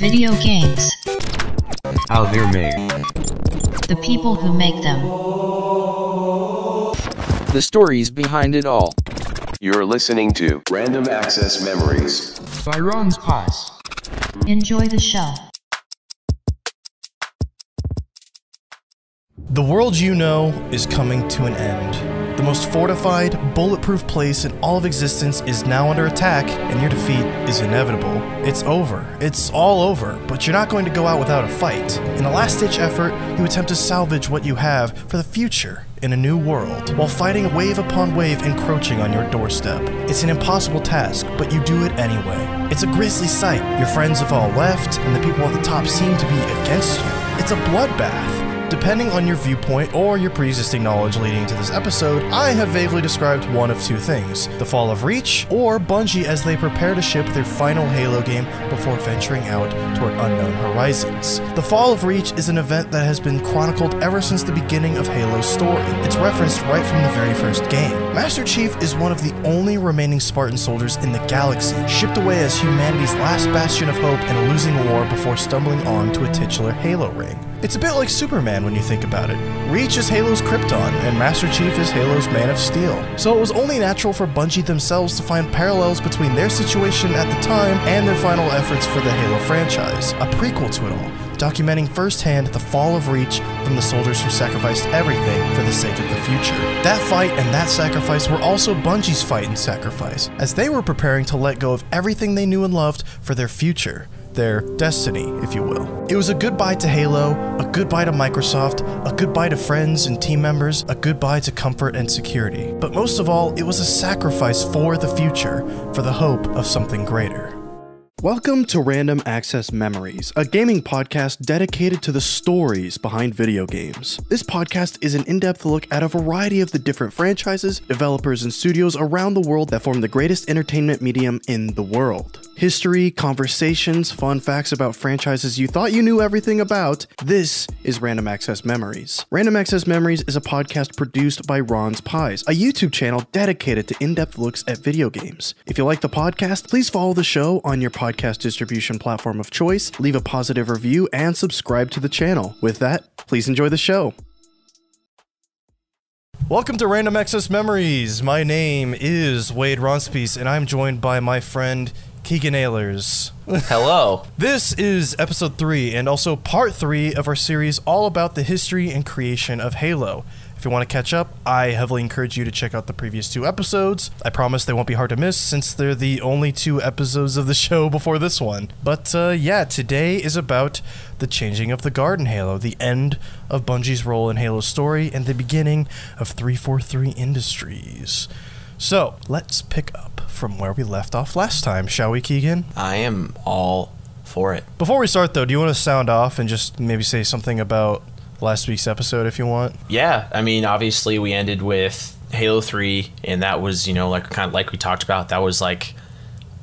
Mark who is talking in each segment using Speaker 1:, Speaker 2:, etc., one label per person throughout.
Speaker 1: Video games.
Speaker 2: How they're made.
Speaker 1: The people who make them.
Speaker 3: The stories behind it all.
Speaker 4: You're listening to Random Access Memories.
Speaker 2: By Ronspies.
Speaker 1: Enjoy the show.
Speaker 5: The world you know is coming to an end. The most fortified, bulletproof place in all of existence is now under attack, and your defeat is inevitable. It's over. It's all over, but you're not going to go out without a fight. In a last ditch effort, you attempt to salvage what you have for the future in a new world, while fighting wave upon wave encroaching on your doorstep. It's an impossible task, but you do it anyway. It's a grisly sight. Your friends have all left, and the people at the top seem to be against you. It's a bloodbath. Depending on your viewpoint or your pre existing knowledge leading to this episode, I have vaguely described one of two things the fall of Reach, or Bungie as they prepare to ship their final Halo game before venturing out toward unknown horizons. The fall of Reach is an event that has been chronicled ever since the beginning of Halo's story. It's referenced right from the very first game. Master Chief is one of the only remaining Spartan soldiers in the galaxy, shipped away as humanity's last bastion of hope in a losing war before stumbling on to a titular Halo ring. It's a bit like Superman when you think about it. Reach is Halo's Krypton, and Master Chief is Halo's Man of Steel. So it was only natural for Bungie themselves to find parallels between their situation at the time and their final efforts for the Halo franchise, a prequel to it all, documenting firsthand the fall of Reach from the soldiers who sacrificed everything for the sake of the future. That fight and that sacrifice were also Bungie's fight and sacrifice, as they were preparing to let go of everything they knew and loved for their future their destiny, if you will. It was a goodbye to Halo, a goodbye to Microsoft, a goodbye to friends and team members, a goodbye to comfort and security. But most of all, it was a sacrifice for the future, for the hope of something greater. Welcome to Random Access Memories, a gaming podcast dedicated to the stories behind video games. This podcast is an in depth look at a variety of the different franchises, developers, and studios around the world that form the greatest entertainment medium in the world. History, conversations, fun facts about franchises you thought you knew everything about. This is Random Access Memories. Random Access Memories is a podcast produced by Ronspies, a YouTube channel dedicated to in depth looks at video games. If you like the podcast, please follow the show on your podcast distribution platform of choice, leave a positive review, and subscribe to the channel. With that, please enjoy the show. Welcome to Random Access Memories. My name is Wade Ronspies, and I'm joined by my friend Kegan Aylers.
Speaker 6: Hello.
Speaker 5: This is episode 3 and also part 3 of our series all about the history and creation of Halo. If you want to catch up, I heavily encourage you to check out the previous two episodes. I promise they won't be hard to miss since they're the only two episodes of the show before this one. But uh, yeah, today is about the changing of the guard in Halo, the end of Bungie's role in Halo's story, and the beginning of 343 Industries. So let's pick up from where we left off last time, shall we, Kegan?
Speaker 6: I am all for it.
Speaker 5: Before we start, though, do you want to sound off and just maybe say something about last week's episode if you want?
Speaker 6: Yeah, I mean, obviously we ended with Halo 3 and that was, you know, like kind of like we talked about, that was like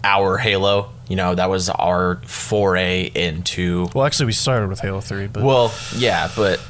Speaker 6: our Halo, you know, that was our foray into
Speaker 5: Well, actually, we started with Halo 3, but.
Speaker 6: Well, yeah, but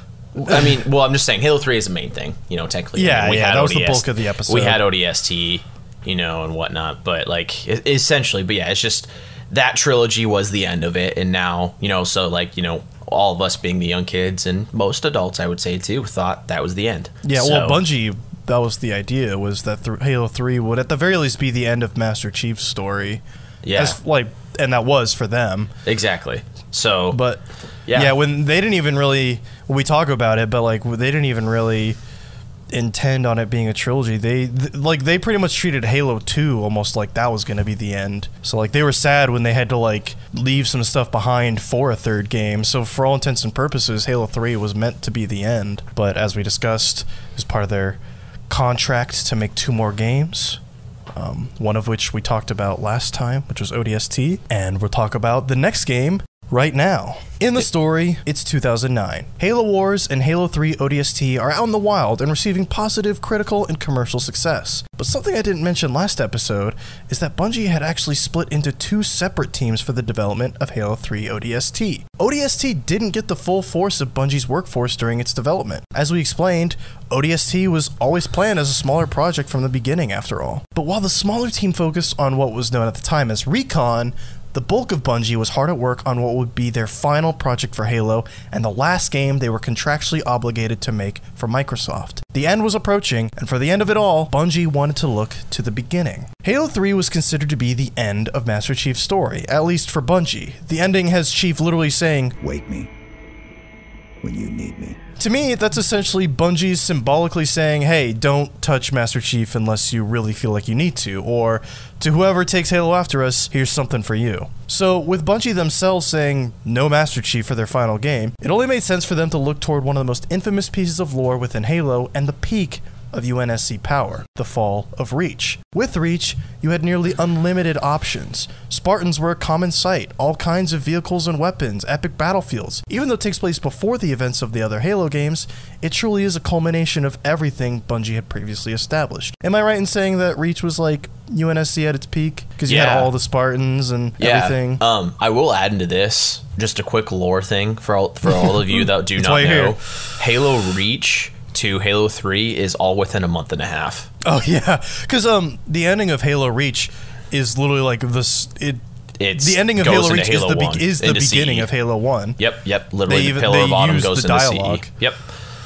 Speaker 6: I mean, well, I'm just saying Halo 3 is the main thing, you know, technically.
Speaker 5: Yeah,
Speaker 6: I mean, we
Speaker 5: yeah,
Speaker 6: had
Speaker 5: that was the bulk of the episode.
Speaker 6: We had ODST, you know, and whatnot, but like essentially, but yeah, it's just that trilogy was the end of it, and now, you know, so like, you know, all of us being the young kids and most adults, I would say too, thought that was the end.
Speaker 5: yeah, well,
Speaker 6: So-
Speaker 5: Bungie, that was the idea, was that th- Halo 3 would at the very least be the end of Master Chief's story.
Speaker 6: Yeah,
Speaker 5: As, like, and that was for them.
Speaker 6: exactly. So,
Speaker 5: But
Speaker 6: Yeah.
Speaker 5: yeah. when they didn't even really we talk about it, but like they didn't even really intend on it being a trilogy. They th- like they pretty much treated Halo 2 almost like that was going to be the end. So like they were sad when they had to like leave some stuff behind for a third game. So for all intents and purposes, Halo 3 was meant to be the end, but as we discussed, was part of their contract to make two more games. Um, one of which we talked about last time, which was ODST, and we'll talk about the next game right now. In the story, it's 2009. Halo Wars and Halo 3 ODST are out in the wild and receiving positive critical and commercial success. But something I didn't mention last episode is that Bungie had actually split into two separate teams for the development of Halo 3 ODST. ODST didn't get the full force of Bungie's workforce during its development. As we explained, ODST was always planned as a smaller project from the beginning, after all. But while the smaller team focused on what was known at the time as Recon, the bulk of Bungie was hard at work on what would be their final project for Halo and the last game they were contractually obligated to make for Microsoft. The end was approaching, and for the end of it all, Bungie wanted to look to the beginning. Halo 3 was considered to be the end of Master Chief's story, at least for Bungie. The ending has Chief literally saying,
Speaker 7: Wake me when you need me.
Speaker 5: to me, that's essentially Bungie symbolically saying, hey, don't touch Master Chief unless you really feel like you need to, or to whoever takes Halo after us, here's something for you. So, with Bungie themselves saying no Master Chief for their final game, it only made sense for them to look toward one of the most infamous pieces of lore within Halo and the peak of UNSC power, the fall of Reach. With Reach, you had nearly unlimited options. Spartans were a common sight, all kinds of vehicles and weapons, epic battlefields. Even though it takes place before the events of the other Halo games, it truly is a culmination of everything Bungie had previously established. Am I right in saying that Reach was like UNSC at its peak? Because you had all the Spartans and everything.
Speaker 6: Um, I will add into this just a quick lore thing for all for all of you that do not know. Halo Reach to Halo Three is all within a month and a half.
Speaker 5: Oh yeah, because um, the ending of Halo Reach is literally like this. It
Speaker 6: It's
Speaker 5: the ending of Halo Reach is the be- is the beginning of Halo One.
Speaker 6: Yep, yep. Literally,
Speaker 5: They
Speaker 6: the
Speaker 5: even-
Speaker 6: Pillar
Speaker 5: they
Speaker 6: of Autumn goes
Speaker 5: the
Speaker 6: into
Speaker 5: dialogue.
Speaker 6: CE. Yep.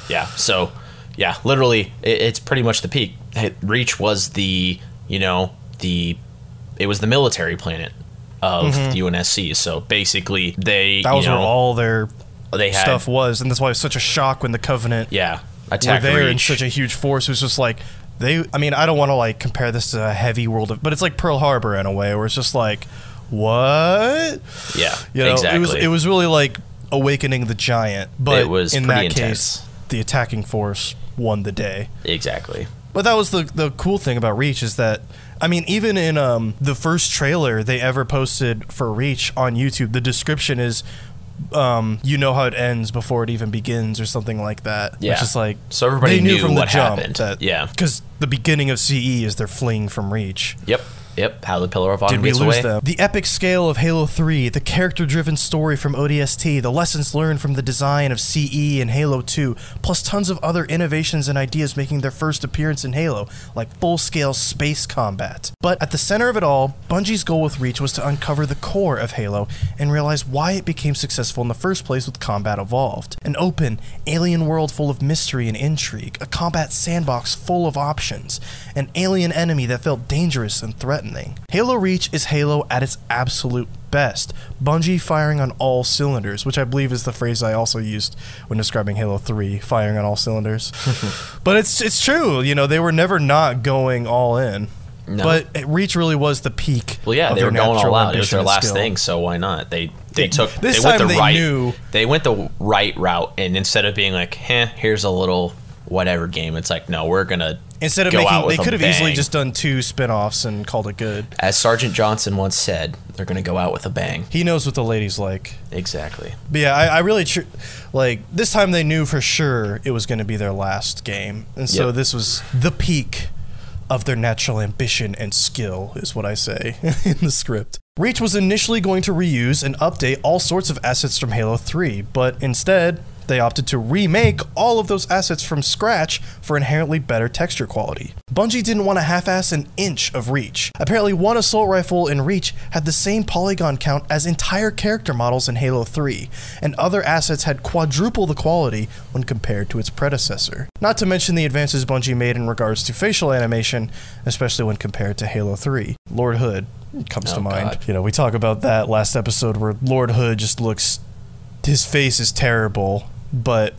Speaker 6: Yeah. So, yeah, literally, it, it's pretty much the peak. Reach was the, you know, the, it was the military planet of the UNSC. So basically, they.
Speaker 5: That was
Speaker 6: you know,
Speaker 5: where all their
Speaker 6: they had,
Speaker 5: stuff was, and that's why it was such a shock when the Covenant
Speaker 6: yeah,
Speaker 5: were
Speaker 6: attack
Speaker 5: there in such a huge force. It was just like they. I mean, I don't want to like compare this to a heavy world of, but it's like Pearl Harbor in a way, where it's just like, what?
Speaker 6: yeah,
Speaker 5: You know,
Speaker 6: exactly.
Speaker 5: it was it was really like awakening the giant, but
Speaker 6: It was
Speaker 5: in that
Speaker 6: intense.
Speaker 5: case, the attacking force won the day.
Speaker 6: exactly.
Speaker 5: But that was the the cool thing about Reach is that I mean even in um the first trailer they ever posted for Reach on YouTube the description is um you know how it ends before it even begins or something like that
Speaker 6: Yeah.
Speaker 5: which is like
Speaker 6: So everybody
Speaker 5: they knew
Speaker 6: knew
Speaker 5: from the jump
Speaker 6: happened.
Speaker 5: that
Speaker 6: Yeah.
Speaker 5: cuz the beginning of CE is they're fleeing from Reach
Speaker 6: Yep, yep. How the Pillar of Autumn
Speaker 5: did we
Speaker 6: gets
Speaker 5: lose
Speaker 6: away.
Speaker 5: them? The epic scale of Halo 3, the character driven story from ODST, the lessons learned from the design of CE and Halo 2, plus tons of other innovations and ideas making their first appearance in Halo, like full scale space combat. But at the center of it all, Bungie's goal with Reach was to uncover the core of Halo and realize why it became successful in the first place with Combat Evolved. An open, alien world full of mystery and intrigue, a combat sandbox full of options, an alien enemy that felt dangerous and threatening. Halo Reach is Halo at its absolute best. Bungie firing on all cylinders, which I believe is the phrase I also used when describing Halo 3, firing on all cylinders. but it's it's true, you know, they were never not going all in.
Speaker 6: No.
Speaker 5: But Reach really was the peak.
Speaker 6: Well, yeah,
Speaker 5: of
Speaker 6: they
Speaker 5: their
Speaker 6: were going all out. It was their last
Speaker 5: skill.
Speaker 6: thing, so why not? They they took
Speaker 5: this
Speaker 6: they went the
Speaker 5: they
Speaker 6: right
Speaker 5: knew-
Speaker 6: they went the right route, and instead of being like, "Heh, here's a little whatever game," it's like, no, we're gonna
Speaker 5: Instead of making, they could have easily just done two spin-offs and called it good.
Speaker 6: As Sergeant Johnson once said, they're gonna go out with a bang.
Speaker 5: He knows what the ladies like.
Speaker 6: Exactly.
Speaker 5: But yeah, I, I really tr- like this time they knew for sure it was going to be their last game, and so
Speaker 6: Yep.
Speaker 5: this was the peak of their natural ambition and skill, is what I say in the script. Reach was initially going to reuse and update all sorts of assets from Halo 3, but instead, they opted to remake all of those assets from scratch for inherently better texture quality. Bungie didn't want to half ass an inch of Reach. Apparently, one assault rifle in Reach had the same polygon count as entire character models in Halo 3, and other assets had quadruple the quality when compared to its predecessor. Not to mention the advances Bungie made in regards to facial animation, especially when compared to Halo 3. Lord Hood comes to
Speaker 6: Oh,
Speaker 5: mind.
Speaker 6: God.
Speaker 5: You know, we talk about that last episode where Lord Hood just looks his face is terrible, but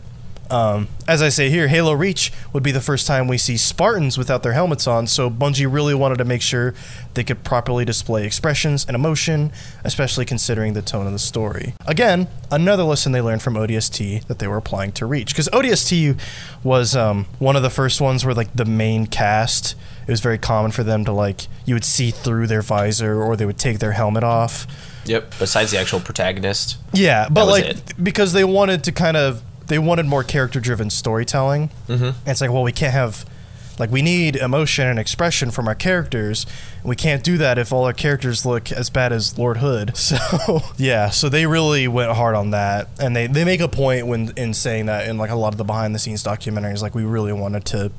Speaker 5: um, as I say here, Halo Reach would be the first time we see Spartans without their helmets on, so Bungie really wanted to make sure they could properly display expressions and emotion, especially considering the tone of the story. Again, another lesson they learned from ODST that they were applying to Reach, because ODST was um, one of the first ones where like the main cast. It was very common for them to like you would see through their visor or they would take their helmet off.
Speaker 6: Yep. Besides the actual protagonist.
Speaker 5: Yeah, but like
Speaker 6: it.
Speaker 5: because they wanted to kind of they wanted more character driven storytelling. Mm-hmm. And it's like, well, we can't have like we need emotion and expression from our characters. We can't do that if all our characters look as bad as Lord Hood. So yeah, so they really went hard on that, and they they make a point when in saying that in like a lot of the behind the scenes documentaries, like we really wanted to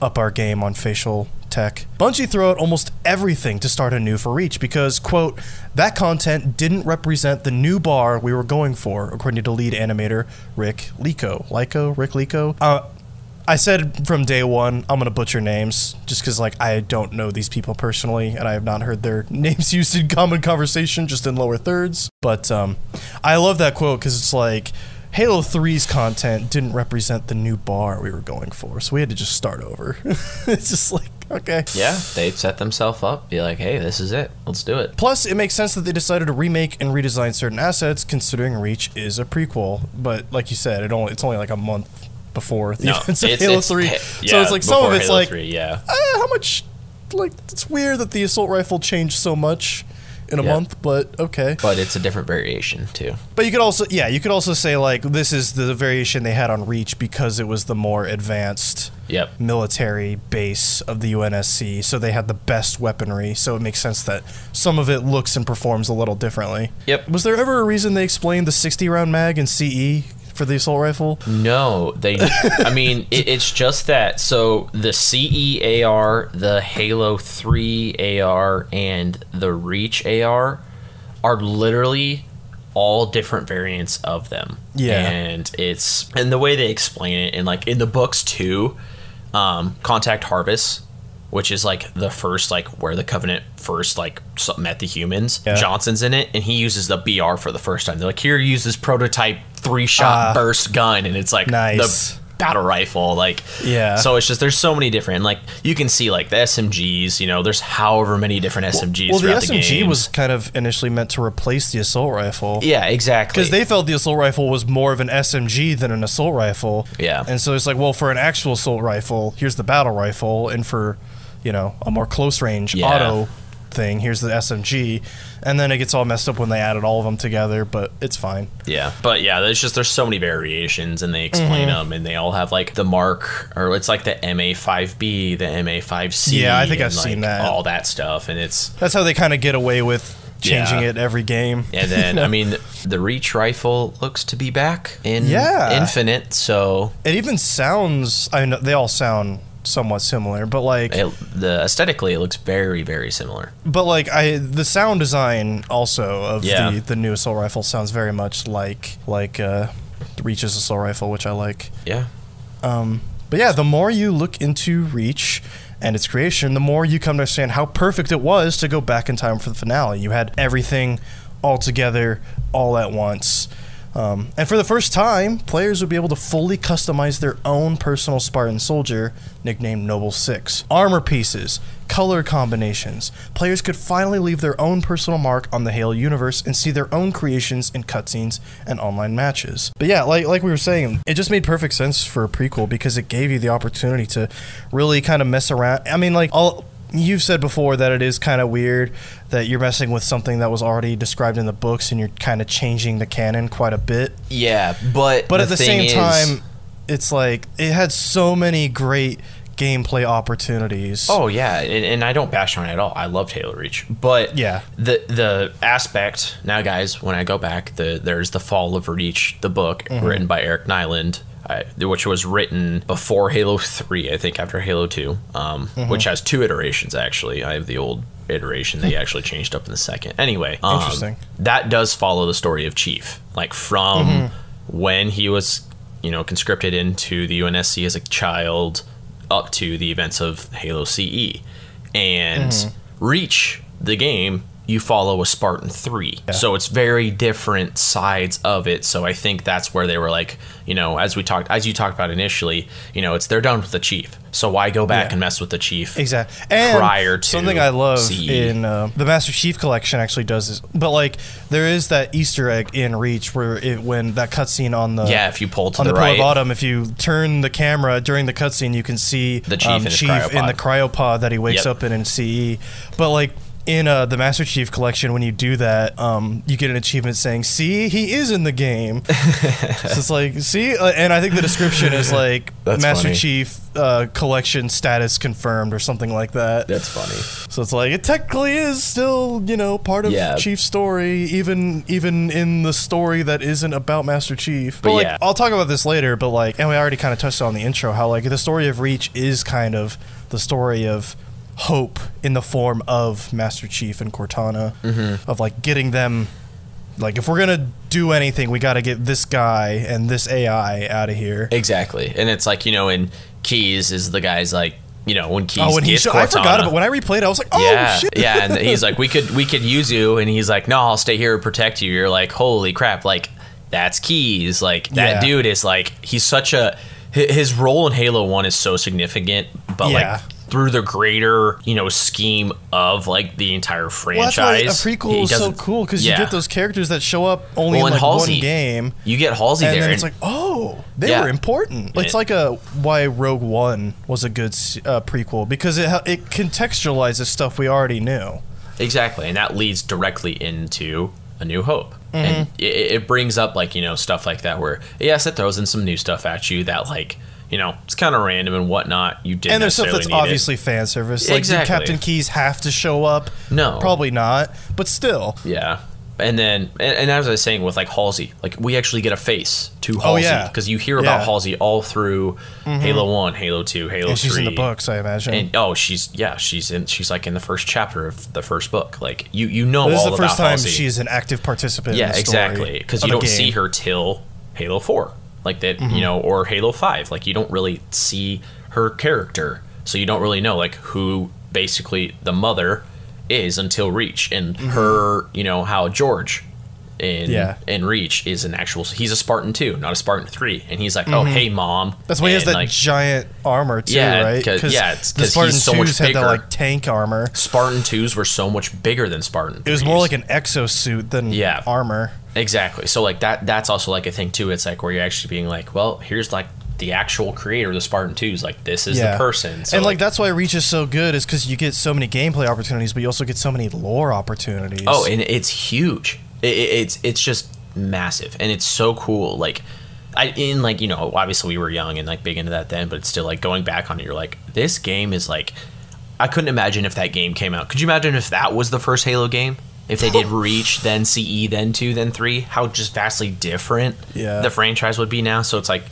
Speaker 5: up our game on facial tech. Bungie threw out almost everything to start anew for Reach because, quote, that content didn't represent the new bar we were going for, according to lead animator Rick Lico. Lico? Rick Lico? Uh, I said from day one, I'm gonna butcher names just because like I don't know these people personally, and I have not heard their names used in common conversation, just in lower thirds. But um, I love that quote because it's like Halo 3's content didn't represent the new bar we were going for, so we had to just start over. it's just like okay,
Speaker 6: Yeah, they set themselves up. Be like, hey, this is it. Let's do it.
Speaker 5: Plus, it makes sense that they decided to remake and redesign certain assets, considering Reach is a prequel. But like you said, it only it's only like a month before the
Speaker 6: No,
Speaker 5: events of Halo
Speaker 6: it's-
Speaker 5: Three.
Speaker 6: he-
Speaker 5: so it's like some of it's
Speaker 6: Halo
Speaker 5: like
Speaker 6: 3, yeah.
Speaker 5: uh, how much like it's weird that the assault rifle changed so much in a
Speaker 6: Yeah.
Speaker 5: month, but okay.
Speaker 6: But it's a different variation too.
Speaker 5: But you could also yeah, you could also say like this is the variation they had on Reach because it was the more advanced
Speaker 6: Yep.
Speaker 5: military base of the UNSC, so they had the best weaponry, so it makes sense that some of it looks and performs a little differently.
Speaker 6: Yep.
Speaker 5: Was there ever a reason they explained the 60 round mag in CE for the assault rifle?
Speaker 6: No, they. I mean, it, it's just that. So the CEAR, the Halo 3 AR, and the Reach AR are literally all different variants of them.
Speaker 5: Yeah.
Speaker 6: And it's and the way they explain it, and like in the books too, um, Contact Harvest, which is like the first like where the Covenant first like met the humans.
Speaker 5: Yeah.
Speaker 6: Johnson's in it, and he uses the BR for the first time. They're like, here, use this prototype three shot
Speaker 5: Ah.
Speaker 6: burst gun, and it's like
Speaker 5: Nice.
Speaker 6: the battle rifle. Like,
Speaker 5: Yeah.
Speaker 6: So it's just there's so many different like you can see like the SMGs. You know, there's however many different SMGs.
Speaker 5: well, the
Speaker 6: throughout
Speaker 5: SMG
Speaker 6: game.
Speaker 5: was kind of initially meant to replace the assault rifle.
Speaker 6: yeah, exactly.
Speaker 5: Because they felt the assault rifle was more of an SMG than an assault rifle.
Speaker 6: Yeah.
Speaker 5: And so it's like, well, for an actual assault rifle, here's the battle rifle, and for, you know, a more close range
Speaker 6: Yeah.
Speaker 5: auto thing, here's the SMG. And then it gets all messed up when they added all of them together, but it's fine.
Speaker 6: Yeah, but yeah, there's just there's so many variations, and they explain
Speaker 5: Mm-hmm.
Speaker 6: them, and they all have like the mark, or it's like the MA5B, the MA5C.
Speaker 5: Yeah, I think I've seen that.
Speaker 6: all that stuff, and it's
Speaker 5: That's how they kind of get away with changing
Speaker 6: Yeah.
Speaker 5: it every game.
Speaker 6: and then I mean the Reach rifle looks to be back in
Speaker 5: Yeah.
Speaker 6: Infinite, so
Speaker 5: It even sounds, I know they all sound somewhat similar, but like,
Speaker 6: it, the aesthetically it looks very very similar.
Speaker 5: but like I, the sound design also of
Speaker 6: Yeah.
Speaker 5: the, the new assault rifle sounds very much like, like, uh, Reach's assault rifle, which I like.
Speaker 6: Yeah, Um,
Speaker 5: But yeah, the more you look into Reach and its creation, the more you come to understand how perfect it was to go back in time for the finale. You had everything all together, all at once. Um, and for the first time, players would be able to fully customize their own personal Spartan soldier, nicknamed Noble Six. Armor pieces, color combinations. Players could finally leave their own personal mark on the Halo universe and see their own creations in cutscenes and online matches. But yeah, like like we were saying, it just made perfect sense for a prequel because it gave you the opportunity to really kind of mess around. I mean, like all you've said before that it is kind of weird that you're messing with something that was already described in the books and you're kind of changing the canon quite a bit.
Speaker 6: yeah, but
Speaker 5: But at the same
Speaker 6: is-
Speaker 5: time, it's like it had so many great gameplay opportunities.
Speaker 6: Oh yeah, and, and I don't bash on it at all. I love Halo Reach, but
Speaker 5: Yeah.
Speaker 6: the the aspect now, guys. When I go back, the there's the Fall of Reach, the book
Speaker 5: Mm-hmm.
Speaker 6: written by Eric Nylund, I, which was written before Halo Three, I think, after Halo Two, um,
Speaker 5: Mm-hmm.
Speaker 6: which has two iterations actually. I have the old iteration they actually changed up in the second. Anyway, um,
Speaker 5: Interesting.
Speaker 6: That does follow the story of Chief, like from
Speaker 5: Mm-hmm.
Speaker 6: when he was, you know, conscripted into the UNSC as a child up to the events of Halo CE. And
Speaker 5: Mm-hmm.
Speaker 6: Reach, the game, you follow a Spartan 3. So it's very different sides of it. So I think that's where they were like, you know, as we talked as you talked about initially, you know, it's they're done with the chief. So why go back
Speaker 5: Yeah.
Speaker 6: and mess with the chief?
Speaker 5: Exactly. And
Speaker 6: prior to
Speaker 5: something I love
Speaker 6: CE.
Speaker 5: in uh, the Master Chief collection actually does this, but like there is that Easter egg in Reach where it when that cutscene on the
Speaker 6: Yeah, if you pull to
Speaker 5: on
Speaker 6: the,
Speaker 5: the,
Speaker 6: right.
Speaker 5: of Autumn, if you turn the camera during the cutscene, you can see
Speaker 6: The Chief
Speaker 5: um,
Speaker 6: in
Speaker 5: Chief in the cryopod that he wakes
Speaker 6: Yep.
Speaker 5: up in in CE. But like in uh, the Master Chief collection, when you do that, um, you get an achievement saying, "See, he is in the game." so it's like, see, uh, and I think the description is like
Speaker 6: That's
Speaker 5: Master
Speaker 6: funny.
Speaker 5: Chief uh, collection status confirmed or something like that.
Speaker 6: That's funny.
Speaker 5: So it's like it technically is still, you know, part of
Speaker 6: Yeah.
Speaker 5: Chief's story, even even in the story that isn't about Master Chief. But,
Speaker 6: But
Speaker 5: like,
Speaker 6: yeah.
Speaker 5: I'll talk about this later. But like, and we already kind of touched on the intro how like the story of Reach is kind of the story of hope in the form of Master Chief and Cortana
Speaker 6: Mm-hmm.
Speaker 5: of like getting them like if we're gonna do anything, we got to get this guy and this AI out of here.
Speaker 6: Exactly, and it's like you know, in Keyes is the guy's like you know when Keyes
Speaker 5: oh, he
Speaker 6: gets
Speaker 5: sho- I forgot
Speaker 6: Cortana-
Speaker 5: about when I replayed. it, I was like, oh
Speaker 6: yeah,
Speaker 5: shit.
Speaker 6: yeah, and he's like, we could we could use you, and he's like, no, I'll stay here and protect you. You're like, holy crap, like that's Keyes, like that
Speaker 5: Yeah.
Speaker 6: dude is like he's such a his role in Halo One is so significant, but
Speaker 5: Yeah.
Speaker 6: like through the greater you know scheme of like the entire
Speaker 5: Well, that's why
Speaker 6: franchise,
Speaker 5: a prequel is so cool because
Speaker 6: yeah.
Speaker 5: you get those characters that show up only
Speaker 6: Well,
Speaker 5: in like
Speaker 6: Halsey,
Speaker 5: one game,
Speaker 6: You get Halsey
Speaker 5: and
Speaker 6: there,
Speaker 5: then it's like, oh, they
Speaker 6: Yeah.
Speaker 5: were important. It's
Speaker 6: it-
Speaker 5: like a why Rogue One was a good uh, prequel because it it contextualizes stuff we already knew.
Speaker 6: Exactly, and that leads directly into A New Hope,
Speaker 5: Mm-hmm.
Speaker 6: and it, it brings up like you know stuff like that where yes, it throws in some new stuff at you that like you know it's kind of random and whatnot. You didn't
Speaker 5: and there's stuff that's
Speaker 6: need it.
Speaker 5: obviously fan service. Like,
Speaker 6: Exactly.
Speaker 5: did Captain Keyes have to show up?
Speaker 6: No.
Speaker 5: probably not. But still,
Speaker 6: Yeah. And then, and, and as I was saying with like Halsey, like we actually get a face to
Speaker 5: Oh,
Speaker 6: Halsey
Speaker 5: yeah.
Speaker 6: because you hear about
Speaker 5: Yeah.
Speaker 6: Halsey all through mm-hmm. Halo One, Halo Two, Halo
Speaker 5: and she's
Speaker 6: Three.
Speaker 5: in the books, I imagine.
Speaker 6: And oh, she's yeah, she's in. She's like in the first chapter of the first book. Like you, you know
Speaker 5: this is the first time
Speaker 6: Halsey.
Speaker 5: she's an active participant.
Speaker 6: yeah,
Speaker 5: in the story
Speaker 6: exactly. Because you don't see her till Halo Four, like that,
Speaker 5: Mm-hmm.
Speaker 6: you know, or Halo Five. Like you don't really see her character, so you don't really know like who basically the mother is until Reach and her, you know, how George. In,
Speaker 5: Mm-hmm. Yeah.
Speaker 6: in Reach is an actual. He's a Spartan two, not a Spartan three, and he's like, "Oh, hey, mom."
Speaker 5: Mm-hmm. That's why he has that
Speaker 6: like,
Speaker 5: giant armor too,
Speaker 6: Yeah,
Speaker 5: right?
Speaker 6: 'cause- yeah, it's
Speaker 5: the
Speaker 6: 'cause
Speaker 5: Spartan
Speaker 6: he's so much
Speaker 5: twos had that like tank armor.
Speaker 6: Spartan twos were so much bigger than Spartan.
Speaker 5: It was more like an exosuit than
Speaker 6: Yeah.
Speaker 5: armor.
Speaker 6: Exactly. So like that that's also like a thing too. It's like where you're actually being like, well, here's like the actual creator of the Spartan 2s. Like this is
Speaker 5: Yeah.
Speaker 6: the person. So
Speaker 5: and like that's why Reach is so good is because you get so many gameplay opportunities, but you also get so many lore opportunities.
Speaker 6: Oh, and it's huge. It, it, it's it's just massive, and it's so cool. Like, I in like you know obviously we were young and like big into that then, but it's still like going back on it, you're like this game is like I couldn't imagine if that game came out. Could you imagine if that was the first Halo game? If they did Reach, then CE, then two, then three, how just vastly different
Speaker 5: Yeah.
Speaker 6: the franchise would be now. So it's like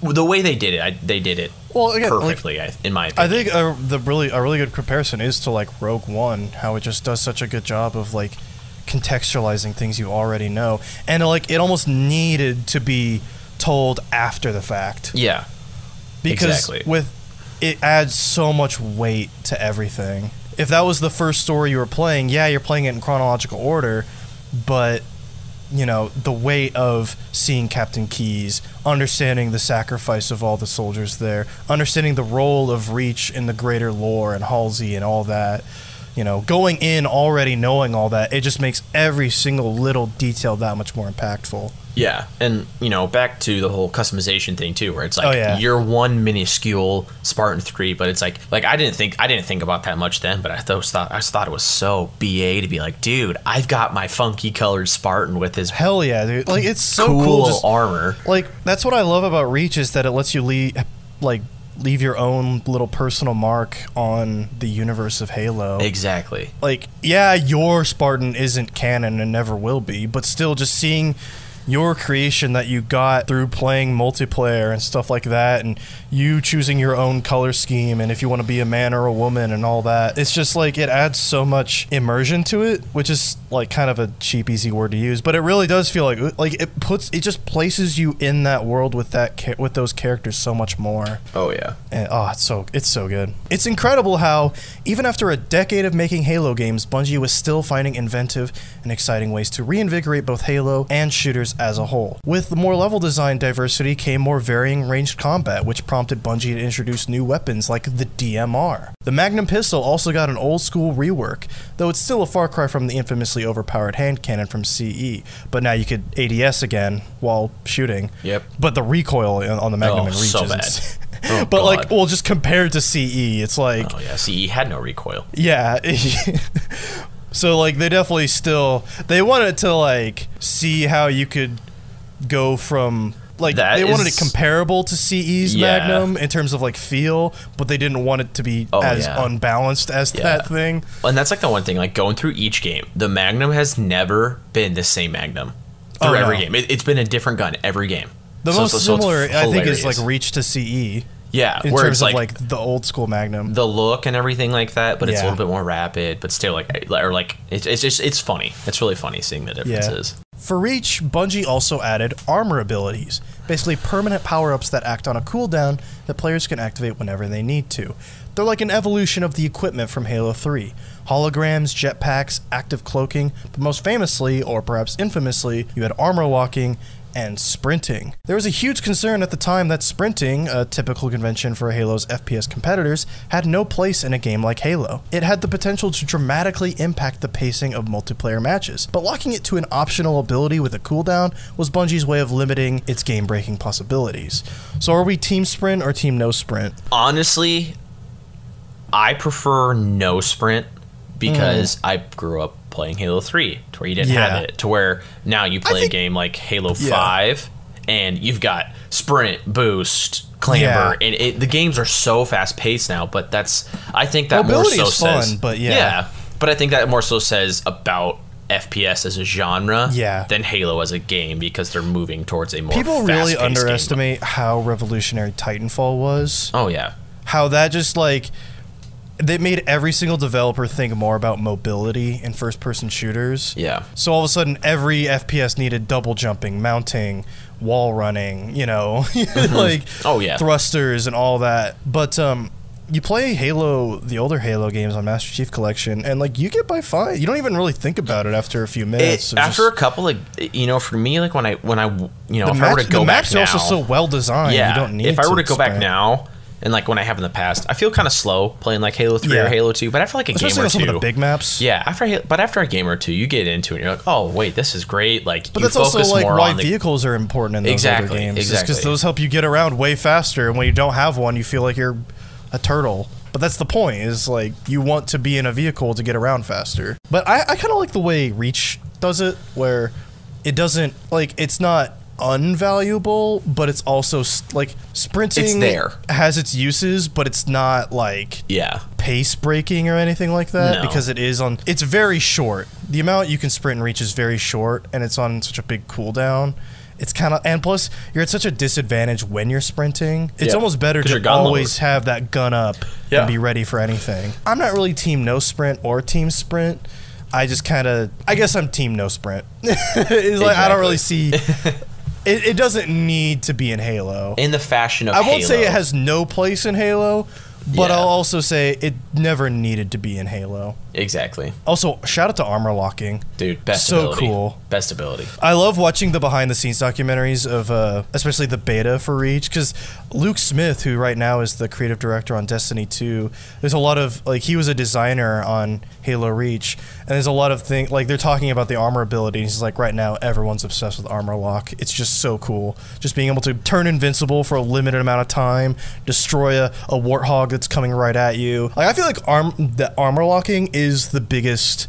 Speaker 6: the way they did it, I, they did it
Speaker 5: Well, again, like,
Speaker 6: perfectly, I, in my opinion.
Speaker 5: I think uh, the really a really good comparison is to like Rogue One, how it just does such a good job of like contextualizing things you already know, and like it almost needed to be told after the fact
Speaker 6: yeah,
Speaker 5: because
Speaker 6: Exactly.
Speaker 5: with it adds so much weight to everything. If that was the first story you were playing, yeah, you're playing it in chronological order, but you know the weight of seeing Captain Keyes, understanding the sacrifice of all the soldiers there, understanding the role of Reach in the greater lore and Halsey and all that. You know, going in already knowing all that, it just makes every single little detail that much more impactful.
Speaker 6: Yeah, and you know, back to the whole customization thing too, where it's like
Speaker 5: Oh, yeah.
Speaker 6: you're one minuscule Spartan three, but it's like like I didn't think I didn't think about that much then, but I thought thought I just thought it was so ba to be like, dude, I've got my funky colored Spartan with his
Speaker 5: Hell yeah, dude! Like it's so
Speaker 6: cool,
Speaker 5: cool. just,
Speaker 6: armor.
Speaker 5: like that's what I love about Reach is that it lets you leave like leave your own little personal mark on the universe of Halo.
Speaker 6: Exactly.
Speaker 5: Like yeah, your Spartan isn't canon and never will be, but still just seeing your creation that you got through playing multiplayer and stuff like that and you choosing your own color scheme and if you want to be a man or a woman and all that it's just like it adds so much immersion to it which is like kind of a cheap easy word to use but it really does feel like like it puts it just places you in that world with that with those characters so much more
Speaker 6: Oh yeah.
Speaker 5: and oh, it's so it's so good. It's incredible how even after a decade of making Halo games, Bungie was still finding inventive and exciting ways to reinvigorate both Halo and shooters as a whole. With the more level design diversity came more varying ranged combat, which prompted Bungie to introduce new weapons like the DMR. The Magnum pistol also got an old school rework, though it's still a far cry from the infamously overpowered hand cannon from CE. But now you could ADS again while shooting.
Speaker 6: Yep.
Speaker 5: But the recoil on the Magnum
Speaker 6: Oh,
Speaker 5: and
Speaker 6: so
Speaker 5: is
Speaker 6: bad. Oh,
Speaker 5: but like, well, just compared to CE, it's like,
Speaker 6: Oh yeah. He had no recoil.
Speaker 5: yeah. so like, they definitely still they wanted to like see how you could go from like
Speaker 6: That
Speaker 5: they wanted it comparable to CE's
Speaker 6: Yeah.
Speaker 5: Magnum in terms of like feel, but they didn't want it to be
Speaker 6: Oh,
Speaker 5: as
Speaker 6: yeah.
Speaker 5: unbalanced as
Speaker 6: Yeah.
Speaker 5: that thing.
Speaker 6: And that's like the one thing, like going through each game, the Magnum has never been the same Magnum through
Speaker 5: Oh,
Speaker 6: every
Speaker 5: no.
Speaker 6: game. It, it's been a different gun every game.
Speaker 5: The
Speaker 6: So-
Speaker 5: most
Speaker 6: so- so
Speaker 5: similar, I think, is like. Reach to. CE.
Speaker 6: Yeah,
Speaker 5: in
Speaker 6: where
Speaker 5: terms
Speaker 6: it's
Speaker 5: of
Speaker 6: like,
Speaker 5: like the old school Magnum.
Speaker 6: the look and everything like that, but it's a little bit more rapid, but still like or like it's, it's just it's funny. It's really funny seeing the differences.
Speaker 5: For Reach, Bungie also added armor abilities, basically permanent power ups that act on a cooldown that players can activate whenever they need to. They're like an evolution of the equipment from Halo 3 holograms, jetpacks, active cloaking, but most famously, or perhaps infamously, you had armor locking and sprinting. There was a huge concern at the time that sprinting, a typical convention for Halo's FPS competitors, had no place in a game like Halo. It had the potential to dramatically impact the pacing of multiplayer matches, but locking it to an optional ability with a cooldown was Bungie's way of limiting its game breaking possibilities. So are we team sprint or team no sprint?
Speaker 6: Honestly, I prefer no sprint because mm. I grew up playing Halo 3 to where you didn't.
Speaker 5: Yeah.
Speaker 6: have it to where now you play
Speaker 5: think-
Speaker 6: a game like Halo
Speaker 5: Yeah.
Speaker 6: 5 and you've got sprint, boost, clamber
Speaker 5: Yeah.
Speaker 6: and it, the games are so fast paced now, but that's I think that more so
Speaker 5: fun,
Speaker 6: says
Speaker 5: but yeah.
Speaker 6: Yeah, but I think that more so says about FPS as a genre
Speaker 5: Yeah.
Speaker 6: than Halo as a game because they're moving towards a more
Speaker 5: People really
Speaker 6: fast-paced game.
Speaker 5: underestimate how revolutionary Titanfall was.
Speaker 6: Oh yeah.
Speaker 5: how that just like they made every single developer think more about mobility in first person shooters.
Speaker 6: Yeah.
Speaker 5: So all of a sudden every FPS needed double jumping, mounting, wall running, you know, like
Speaker 6: Oh, yeah.
Speaker 5: thrusters and all that. But um you play Halo, the older Halo games on Master Chief Collection, and like you get by fine. You don't even really think about it after a few minutes.
Speaker 6: It, after
Speaker 5: just-
Speaker 6: a couple like you know for me like when i when i you know if i were to go
Speaker 5: the
Speaker 6: back
Speaker 5: maps
Speaker 6: now
Speaker 5: are also so well designed.
Speaker 6: yeah
Speaker 5: you don't need
Speaker 6: if i were to go back now and like when i have in the past i feel kind of slow playing like halo 3
Speaker 5: Yeah.
Speaker 6: or halo 2 but after like a
Speaker 5: especially
Speaker 6: game or
Speaker 5: some
Speaker 6: two
Speaker 5: of the big maps.
Speaker 6: yeah after a- but after a game or two you get into it and you're like oh wait this is great like
Speaker 5: But
Speaker 6: you
Speaker 5: that's also like why
Speaker 6: the
Speaker 5: vehicles are important in those
Speaker 6: Exactly,
Speaker 5: other games. because
Speaker 6: exactly.
Speaker 5: those help you get around way faster, and when you don't have one, you feel like you're a turtle. But that's the point. Is like you want to be in a vehicle to get around faster. But I, I kind of like the way Reach does it, where it doesn't like it's not unvaluable, but it's also like sprinting.
Speaker 6: It's there.
Speaker 5: has its uses, but it's not like
Speaker 6: yeah.
Speaker 5: pace breaking or anything like that
Speaker 6: No.
Speaker 5: because it is on it's very short. The amount you can sprint and reach is very short and it's on such a big cooldown. It's kind of and plus you're at such a disadvantage when you're sprinting. It's almost better to always have that gun up
Speaker 6: Yeah.
Speaker 5: and be ready for anything. I'm not really team no sprint or team sprint. I just kind of i guess i'm team no sprint. It's like i don't really see it, it doesn't need to be in halo
Speaker 6: in the fashion of
Speaker 5: I won't say it has no place in Halo, but
Speaker 6: Yeah.
Speaker 5: I'll also say it never needed to be in Halo.
Speaker 6: Exactly
Speaker 5: Also, shout out to armor locking.
Speaker 6: dude best
Speaker 5: So
Speaker 6: ability
Speaker 5: cool.
Speaker 6: best ability
Speaker 5: I love watching the behind the scenes documentaries of, uh, especially the beta for Reach, because Luke Smith, who right now is the creative director on Destiny 2, there's a lot of, like, he was a designer on Halo Reach, and there's a lot of things, like, they're talking about the armor ability. and He's like, right now, everyone's obsessed with armor lock. It's just so cool. Just being able to turn invincible for a limited amount of time, destroy a, a warthog that's coming right at you. Like, I feel like arm, that armor locking is the biggest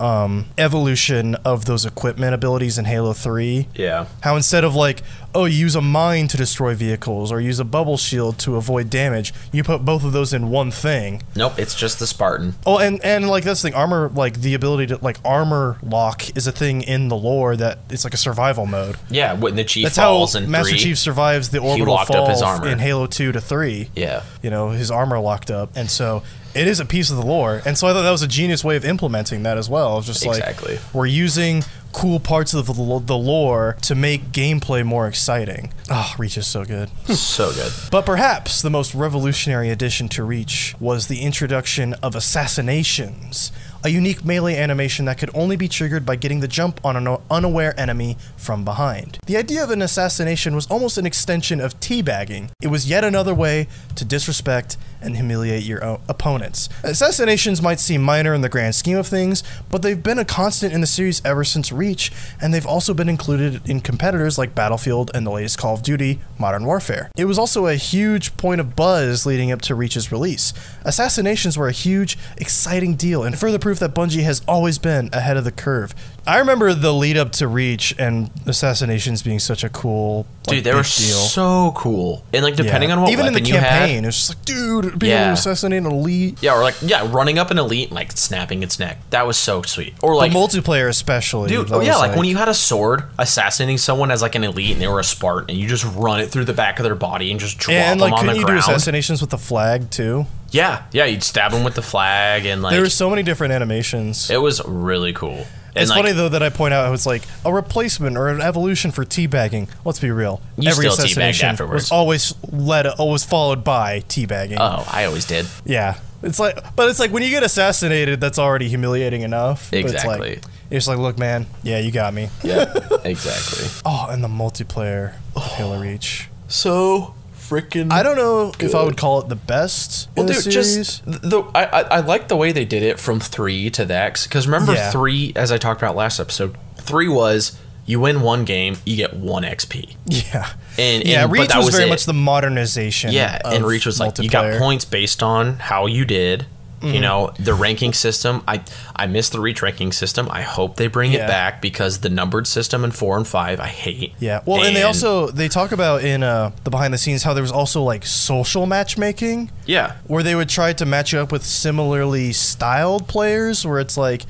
Speaker 5: um, evolution of those equipment abilities in Halo 3.
Speaker 6: yeah
Speaker 5: How instead of like, oh, you use a mine to destroy vehicles or use a bubble shield to avoid damage, you put both of those in one thing.
Speaker 6: nope it's just the spartan
Speaker 5: Oh, and and like that's the thing, armor like the ability to like armor lock is a thing in the lore that it's like a survival mode.
Speaker 6: yeah when the chief
Speaker 5: That's how
Speaker 6: falls in
Speaker 5: Master
Speaker 6: three,
Speaker 5: Chief survives the orbital
Speaker 6: locked
Speaker 5: fall
Speaker 6: up his armor.
Speaker 5: in Halo 2 to 3.
Speaker 6: yeah
Speaker 5: You know, his armor locked up. And so it is a piece of the lore. And so I thought that was a genius way of implementing that as well. Just
Speaker 6: Exactly.
Speaker 5: like we're using cool parts of the, the lore to make gameplay more exciting. Oh, Reach is so good.
Speaker 6: so good
Speaker 5: But perhaps the most revolutionary addition to Reach was the introduction of assassinations, a unique melee animation that could only be triggered by getting the jump on an unaware enemy from behind. The idea of an assassination was almost an extension of teabagging. It was yet another way to disrespect and humiliate your opponents. Assassinations might seem minor in the grand scheme of things, but they've been a constant in the series ever since Reach, and they've also been included in competitors like Battlefield and the latest Call of Duty, Modern Warfare. It was also a huge point of buzz leading up to Reach's release. Assassinations were a huge, exciting deal, and further proof that Bungie has always been ahead of the curve. I remember the lead up to Reach and assassinations being such a cool like,
Speaker 6: Dude, they were
Speaker 5: deal.
Speaker 6: so cool. And like depending
Speaker 5: Yeah.
Speaker 6: on what
Speaker 5: even in the campaign,
Speaker 6: had,
Speaker 5: it was just like, dude, being able
Speaker 6: Yeah.
Speaker 5: to assassinate an elite.
Speaker 6: yeah, or like yeah, running up an elite and like snapping its neck. That was so sweet. Or like
Speaker 5: the multiplayer, especially.
Speaker 6: Dude, oh yeah,
Speaker 5: was
Speaker 6: like, when you had a sword assassinating someone as like an elite and they were a Spartan and you just run it through the back of their body and just drop
Speaker 5: and
Speaker 6: them
Speaker 5: like,
Speaker 6: on the
Speaker 5: couldn't you do assassinations with the flag too?
Speaker 6: yeah, yeah, you'd stab them with the flag and like
Speaker 5: there were so many different animations.
Speaker 6: it was really cool. And
Speaker 5: It's
Speaker 6: like,
Speaker 5: funny though that I point out it was like a replacement or an evolution for teabagging. Let's be real. Every assassination
Speaker 6: afterwards.
Speaker 5: was always led, always followed by teabagging.
Speaker 6: Oh, I always did.
Speaker 5: Yeah, it's like, but it's like when you get assassinated, that's already humiliating enough.
Speaker 6: Exactly.
Speaker 5: It's like, it's like, look, man, yeah, you got me.
Speaker 6: Yeah, exactly.
Speaker 5: Oh, and the multiplayer oh, of Halo Reach.
Speaker 6: So freaking.
Speaker 5: I don't know if I would call it the best
Speaker 6: Well,
Speaker 5: the
Speaker 6: dude,
Speaker 5: series.
Speaker 6: just the I, I I like the way they did it from three to that because remember
Speaker 5: Yeah.
Speaker 6: three as I talked about last episode. Three was you win one game, you get one XP.
Speaker 5: yeah,
Speaker 6: And-
Speaker 5: yeah,
Speaker 6: and- but
Speaker 5: Reach
Speaker 6: that
Speaker 5: was,
Speaker 6: was
Speaker 5: very
Speaker 6: it.
Speaker 5: much the modernization.
Speaker 6: Yeah, and Reach was like you got points based on how you did.
Speaker 5: Mm-hmm.
Speaker 6: You know the ranking system. I I miss the Reach ranking system. I hope they bring
Speaker 5: Yeah.
Speaker 6: it back because the numbered system in four and five I hate.
Speaker 5: Yeah, well, and, they also they talk about in uh, the behind the scenes how there was also like social matchmaking
Speaker 6: yeah
Speaker 5: where they would try to match you up with similarly styled players, where it's like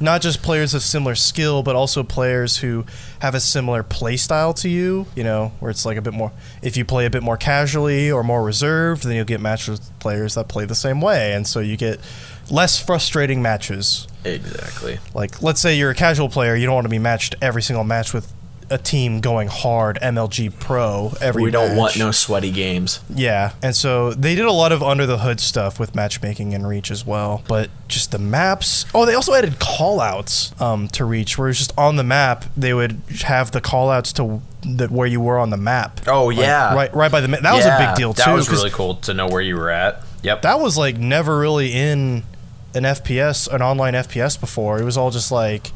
Speaker 5: not just players of similar skill, but also players who have a similar play style to you. You know, where it's like a bit more. If you play a bit more casually or more reserved, then you'll get matched with players that play the same way, and so you get less frustrating matches.
Speaker 6: exactly.
Speaker 5: Like, let's say you're a casual player, you don't want to be matched every single match with a team going hard MLG Pro every.
Speaker 6: We don't want no sweaty games.
Speaker 5: Yeah, and so they did a lot of under the hood stuff with matchmaking and Reach as well. But just the maps. Oh, they also added callouts um, to Reach, where it's just on the map they would have the callouts to the, where you were on the map.
Speaker 6: Oh,
Speaker 5: Like,
Speaker 6: yeah.
Speaker 5: right, right by the. ma- That was a big deal too.
Speaker 6: That was really cool to know where you were at. Yep.
Speaker 5: That was like never really in an FPS, an online FPS before. It was all just like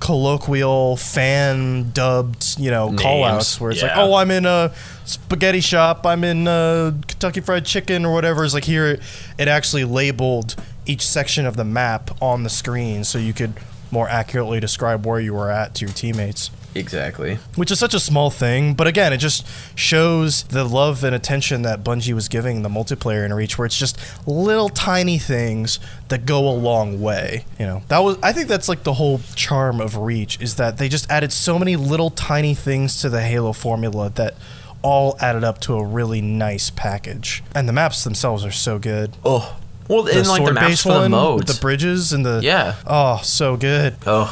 Speaker 5: colloquial fan dubbed, you know,
Speaker 6: Names,
Speaker 5: callouts where it's like, "Oh, I'm in a spaghetti shop. I'm in uh, Kentucky Fried Chicken or whatever." It's like here, it actually labeled each section of the map on the screen so you could more accurately describe where you were at to your teammates
Speaker 6: exactly.
Speaker 5: which is such a small thing, but again, it just shows the love and attention that Bungie was giving the multiplayer in Reach, where it's just little tiny things that go a long way. You know, that was I think that's like the whole charm of Reach is that they just added so many little tiny things to the Halo formula that all added up to a really nice package. And the maps themselves are so good.
Speaker 6: Oh. Well,
Speaker 5: The
Speaker 6: and like the maps for the modes.
Speaker 5: the bridges and the
Speaker 6: Yeah.
Speaker 5: oh, so good.
Speaker 6: oh,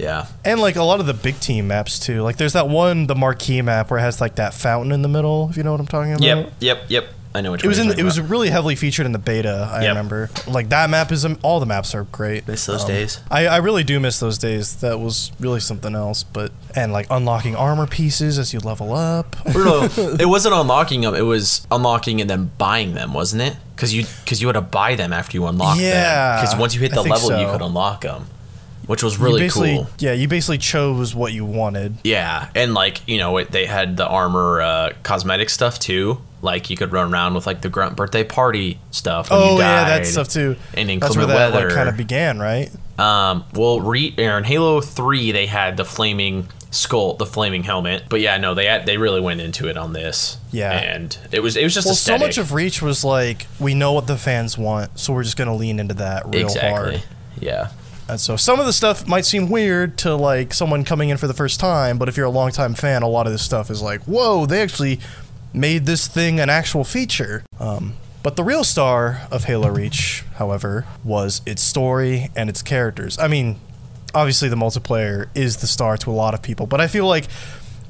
Speaker 6: yeah.
Speaker 5: And like a lot of the big team maps too. Like there's that one, the marquee map where it has like that fountain in the middle. If you know what I'm talking about.
Speaker 6: Yep. Yep. Yep. I know what
Speaker 5: It
Speaker 6: you're
Speaker 5: was in. It was really heavily featured in the beta. I
Speaker 6: Yep.
Speaker 5: remember. Like that map is. Um, all the maps are great.
Speaker 6: Miss those um, days.
Speaker 5: I, I really do miss those days. That was really something else. But and like unlocking armor pieces as you level up.
Speaker 6: No, it wasn't unlocking them. It was unlocking and then buying them, wasn't it? Because you because you had to buy them after you unlocked them.
Speaker 5: Yeah,
Speaker 6: Because once you hit the level, you could unlock them, which was really
Speaker 5: basically-
Speaker 6: cool.
Speaker 5: Yeah, you basically chose what you wanted.
Speaker 6: Yeah, and like you know, it, they had the armor uh, cosmetic stuff too. Like you could run around with like the grunt birthday party stuff. When
Speaker 5: Oh
Speaker 6: you
Speaker 5: yeah, that stuff too.
Speaker 6: And
Speaker 5: That's where
Speaker 6: inclement
Speaker 5: that
Speaker 6: weather.
Speaker 5: like, kind of began, right?
Speaker 6: Um, well, re- in Halo Three, they had the flaming skull, the flaming helmet. But yeah, no, they had, they really went into it on this.
Speaker 5: Yeah.
Speaker 6: and it was it was just
Speaker 5: Well, so much of Reach was like, we know what the fans want, so we're just gonna lean into that real
Speaker 6: exactly.
Speaker 5: hard.
Speaker 6: Yeah.
Speaker 5: And so some of the stuff might seem weird to like someone coming in for the first time, but if you're a longtime fan, a lot of this stuff is like, whoa, they actually made this thing an actual feature. Um, but the real star of Halo Reach, however, was its story and its characters. I mean, obviously the multiplayer is the star to a lot of people, but I feel like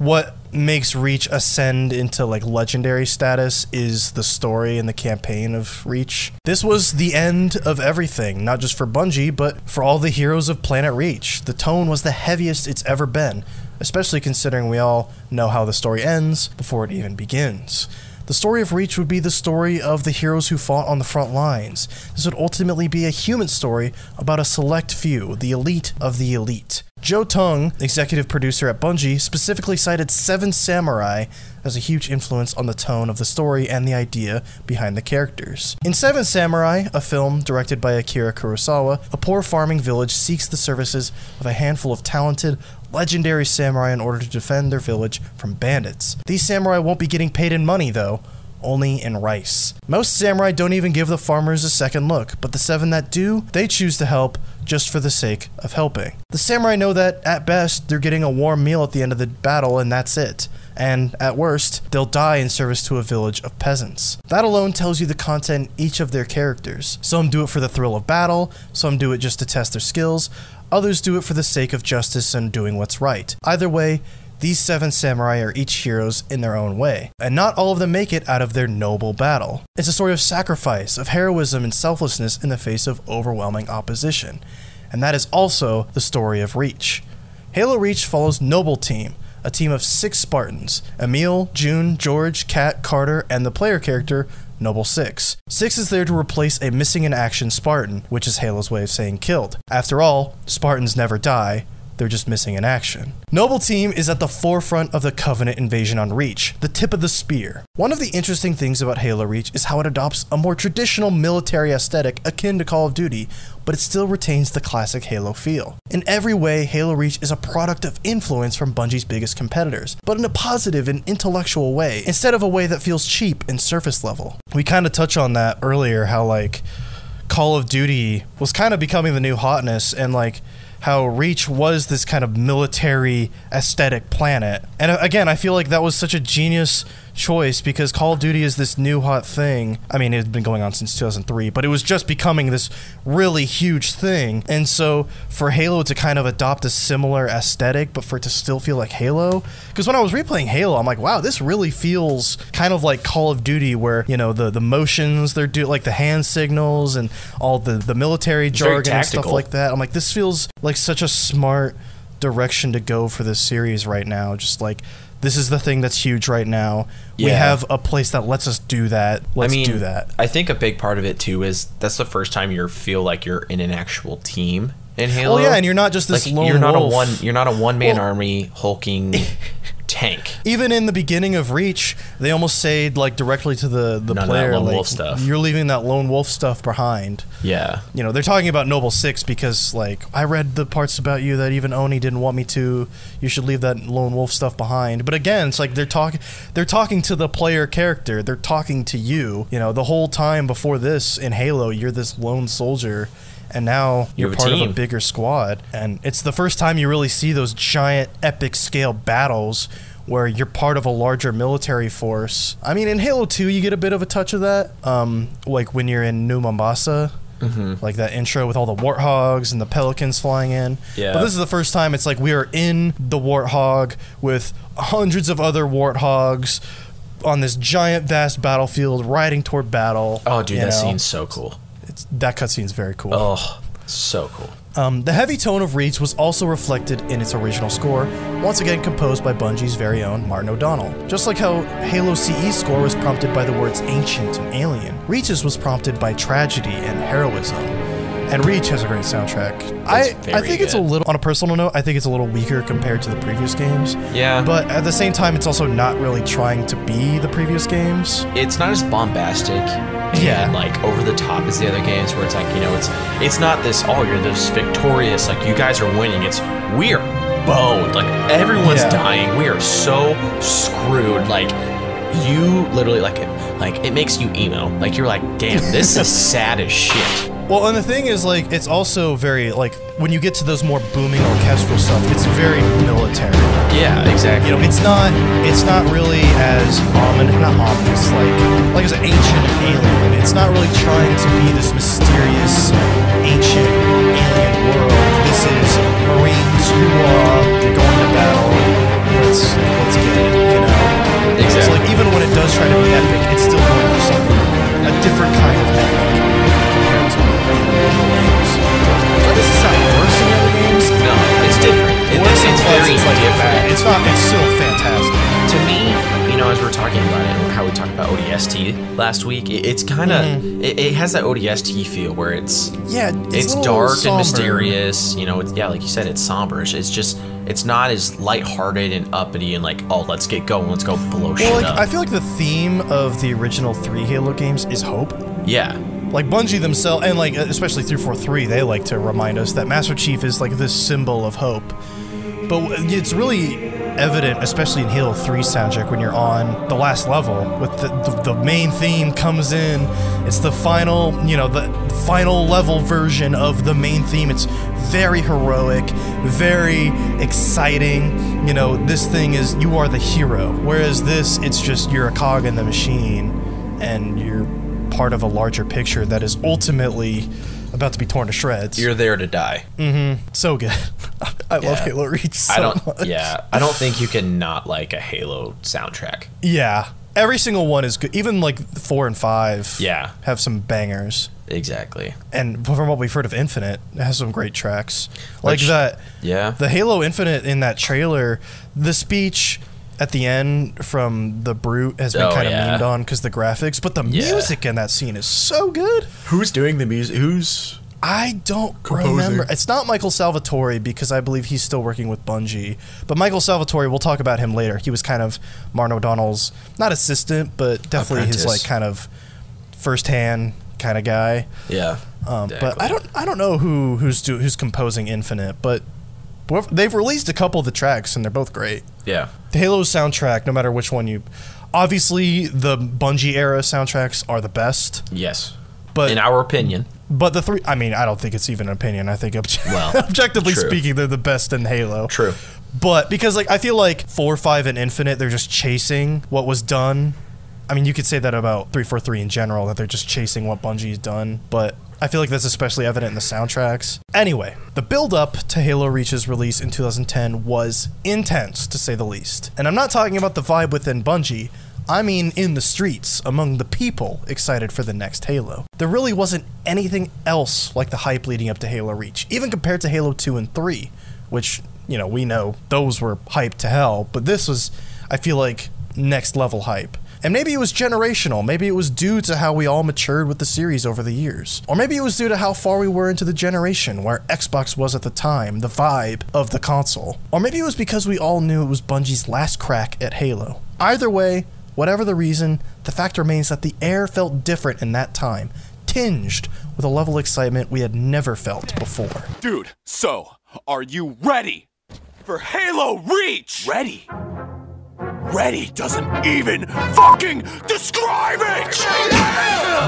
Speaker 5: what makes Reach ascend into like legendary status is the story and the campaign of Reach. This was the end of everything, not just for Bungie, but for all the heroes of Planet Reach. The tone was the heaviest it's ever been, especially considering we all know how the story ends before it even begins. The story of Reach would be the story of the heroes who fought on the front lines. This would ultimately be a human story about a select few, the elite of the elite. Joe Tung, executive producer at Bungie, specifically cited Seven Samurai as a huge influence on the tone of the story and the idea behind the characters. In Seven Samurai, a film directed by Akira Kurosawa, a poor farming village seeks the services of a handful of talented, legendary samurai in order to defend their village from bandits. These samurai won't be getting paid in money, though, only in rice. Most samurai don't even give the farmers a second look, but the seven that do, they choose to help just for the sake of helping. The samurai know that, at best, they're getting a warm meal at the end of the battle and that's it. And at worst, they'll die in service to a village of peasants. That alone tells you the content each of their characters. Some do it for the thrill of battle, some do it just to test their skills, others do it for the sake of justice and doing what's right. Either way, these seven samurai are each heroes in their own way, and not all of them make it out of their noble battle. It's a story of sacrifice, of heroism and selflessness in the face of overwhelming opposition. And that is also the story of Reach. Halo Reach follows Noble Team, a team of six Spartans Emile, June, George, Kat, Carter, and the player character, Noble 6. 6 is there to replace a missing in action Spartan, which is Halo's way of saying killed. After all, Spartans never die, they're just missing in action. Noble Team is at the forefront of the Covenant invasion on Reach, the tip of the spear. One of the interesting things about Halo Reach is how it adopts a more traditional military aesthetic akin to Call of Duty, but it still retains the classic Halo feel. In every way, Halo Reach is a product of influence from Bungie's biggest competitors, but in a positive and intellectual way, instead of a way that feels cheap and surface level. We kind of touched on that earlier, how like Call of Duty was kind of becoming the new hotness, and like how Reach was this kind of military aesthetic planet. And uh, again, I feel like that was such a genius choice because Call of Duty is this new hot thing. I mean, it had been going on since 2003, but it was just becoming this really huge thing. And so for Halo to kind of adopt a similar aesthetic, but for it to still feel like Halo, because when I was replaying Halo, I'm like, wow, this really feels kind of like Call of Duty, where you know the the motions they're do like the hand signals and all the the military
Speaker 6: very
Speaker 5: jargon and stuff like that. I'm like, this feels like such a smart direction to go for this series right now. Just like this is the thing that's huge right now. We have a place that lets us do that. Let's
Speaker 6: I mean,
Speaker 5: do that.
Speaker 6: I think a big part of it too is that's the first time you feel like you're in an actual team in Halo.
Speaker 5: Well, yeah, and you're not just this
Speaker 6: like
Speaker 5: lone
Speaker 6: you're not
Speaker 5: wolf.
Speaker 6: a one you're not a one man
Speaker 5: Well-
Speaker 6: army hulking tank.
Speaker 5: Even in the beginning of Reach, they almost say like directly to the the
Speaker 6: None
Speaker 5: player, like, you're leaving that lone wolf stuff behind.
Speaker 6: Yeah.
Speaker 5: You know, they're talking about Noble Six because like I read the parts about you that even Oni didn't want me to. You should leave that lone wolf stuff behind. But again, it's like they're talking they're talking to the player character. They're talking to you. You know, the whole time before this in Halo, you're this lone soldier. And now
Speaker 6: You
Speaker 5: you're
Speaker 6: have a
Speaker 5: part of a bigger squad. And it's the first time you really see those giant epic scale battles where you're part of a larger military force. I mean, in Halo 2, you get a bit of a touch of that. Um, like when you're in New Mombasa,
Speaker 6: Mm-hmm.
Speaker 5: like that intro with all the warthogs and the pelicans flying in.
Speaker 6: Yeah.
Speaker 5: But this is the first time it's like we are in the warthog with hundreds of other warthogs on this giant, vast battlefield, riding toward battle.
Speaker 6: Oh, dude, that
Speaker 5: know?
Speaker 6: scene's so cool.
Speaker 5: It's, that cutscene's very cool.
Speaker 6: Oh, so cool.
Speaker 5: Um, the heavy tone of Reach was also reflected in its original score, once again composed by Bungie's very own Martin O'Donnell. Just like how Halo CE's score was prompted by the words ancient and alien, Reach's was prompted by tragedy and heroism. And Reach has a great soundtrack. I, I think it's a little, on a personal note, I think it's a little weaker compared to the previous games.
Speaker 6: Yeah.
Speaker 5: But at the same time, it's also not really trying to be the previous games.
Speaker 6: it's not as bombastic and
Speaker 5: Yeah.
Speaker 6: like over the top as the other games where it's like you know it's it's not this oh you're this victorious like you guys are winning it's we're boned like everyone's
Speaker 5: Yeah.
Speaker 6: dying we are so screwed like you literally like it like it makes you emo like you're like damn this is sad as shit
Speaker 5: Well, and the thing is, like, it's also very, like, when you get to those more booming orchestral stuff, it's very military.
Speaker 6: yeah exactly
Speaker 5: You know, it's not, it's not really as ominous, not ominous, like, like it's an ancient alien. It's not really trying to be this mysterious, ancient alien world. This is Marines who are they're going to battle. Let's, let's get it, you know. So,
Speaker 6: Exactly.
Speaker 5: like, even when it does try to be epic, it's still going for something, a different kind of epic compared to the other games. So I guess it's not worse than the other games.
Speaker 6: no it's different it, it's, it's very
Speaker 5: it's like
Speaker 6: different
Speaker 5: It's not. It's still fantastic.
Speaker 6: to me, you know, as we're talking about it and how we talked about ODST last week, it, it's kind of mm-hmm. it, it has that ODST feel where it's
Speaker 5: Yeah,
Speaker 6: it's,
Speaker 5: little
Speaker 6: dark
Speaker 5: somber.
Speaker 6: and mysterious. You know, it's, yeah, like you said, it's somber. It's just it's not as lighthearted and uppity and like, oh, let's get going, let's go blow shit
Speaker 5: like
Speaker 6: up.
Speaker 5: I feel like the theme of the original three Halo games is hope.
Speaker 6: yeah,
Speaker 5: Like Bungie themselves, and like especially 343, they like to remind us that Master Chief is like this symbol of hope. But it's really evident, especially in Halo 3 soundtrack, when you're on the last level with the, the, the main theme comes in. It's the final, you know, the final level version of the main theme. It's very heroic, very exciting. You know, this thing is you are the hero. Whereas this, it's just you're a cog in the machine, and you're part of a larger picture that is ultimately about to be torn to shreds.
Speaker 6: you're there to die. Mm-hmm.
Speaker 5: So good. I love Halo Reach so
Speaker 6: I don't.
Speaker 5: much.
Speaker 6: Yeah, I don't think you can not like a Halo soundtrack.
Speaker 5: Yeah. Every single one is good. Even like four and five.
Speaker 6: Yeah.
Speaker 5: Have some bangers.
Speaker 6: Exactly.
Speaker 5: And from what we've heard of Infinite, it has some great tracks. Like
Speaker 6: Which-
Speaker 5: that.
Speaker 6: Yeah.
Speaker 5: The Halo Infinite in that trailer, the speech at the end from the Brute has been
Speaker 6: Oh,
Speaker 5: kind of
Speaker 6: yeah.
Speaker 5: memed on because the graphics, but the
Speaker 6: Yeah.
Speaker 5: music in that scene is so good.
Speaker 6: Who's doing the music? Who's
Speaker 5: I don't remember. It's not Michael Salvatore because I believe he's still working with Bungie. But Michael Salvatore, we'll talk about him later. He was kind of Martin O'Donnell's not assistant, but definitely his like kind of first-hand kind of guy.
Speaker 6: Yeah.
Speaker 5: Um, But I don't I don't know who who's do, who's composing Infinite, but whoever- they've released a couple of the tracks and they're both great.
Speaker 6: Yeah.
Speaker 5: The Halo soundtrack, no matter which one you, obviously the Bungie era soundtracks are the best.
Speaker 6: Yes.
Speaker 5: But
Speaker 6: In our opinion.
Speaker 5: but the three, I mean, I don't think it's even an opinion. I think obje-
Speaker 6: Well,
Speaker 5: objectively
Speaker 6: true.
Speaker 5: speaking, they're the best in Halo.
Speaker 6: True.
Speaker 5: But because like I feel like four, five, and Infinite, they're just chasing what was done. I mean, you could say that about three, four, three in general, that they're just chasing what Bungie's done. But I feel like that's especially evident in the soundtracks. Anyway, the build up to Halo Reach's release in 2010 was intense, to say the least. And I'm not talking about the vibe within Bungie. I mean, in the streets, among the people excited for the next Halo. There really wasn't anything else like the hype leading up to Halo Reach, even compared to Halo 2 and 3, which, you know, we know those were hyped to hell, but this was, I feel like, next level hype. And maybe it was generational. Maybe it was due to how we all matured with the series over the years. Or maybe it was due to how far we were into the generation, where Xbox was at the time, the vibe of the console. Or maybe it was because we all knew it was Bungie's last crack at Halo. Either way, whatever the reason, the fact remains that the air felt different in that time, tinged with a level of excitement we had never felt before.
Speaker 8: Dude, so, are you ready for Halo Reach? Ready? Ready doesn't even fucking describe it!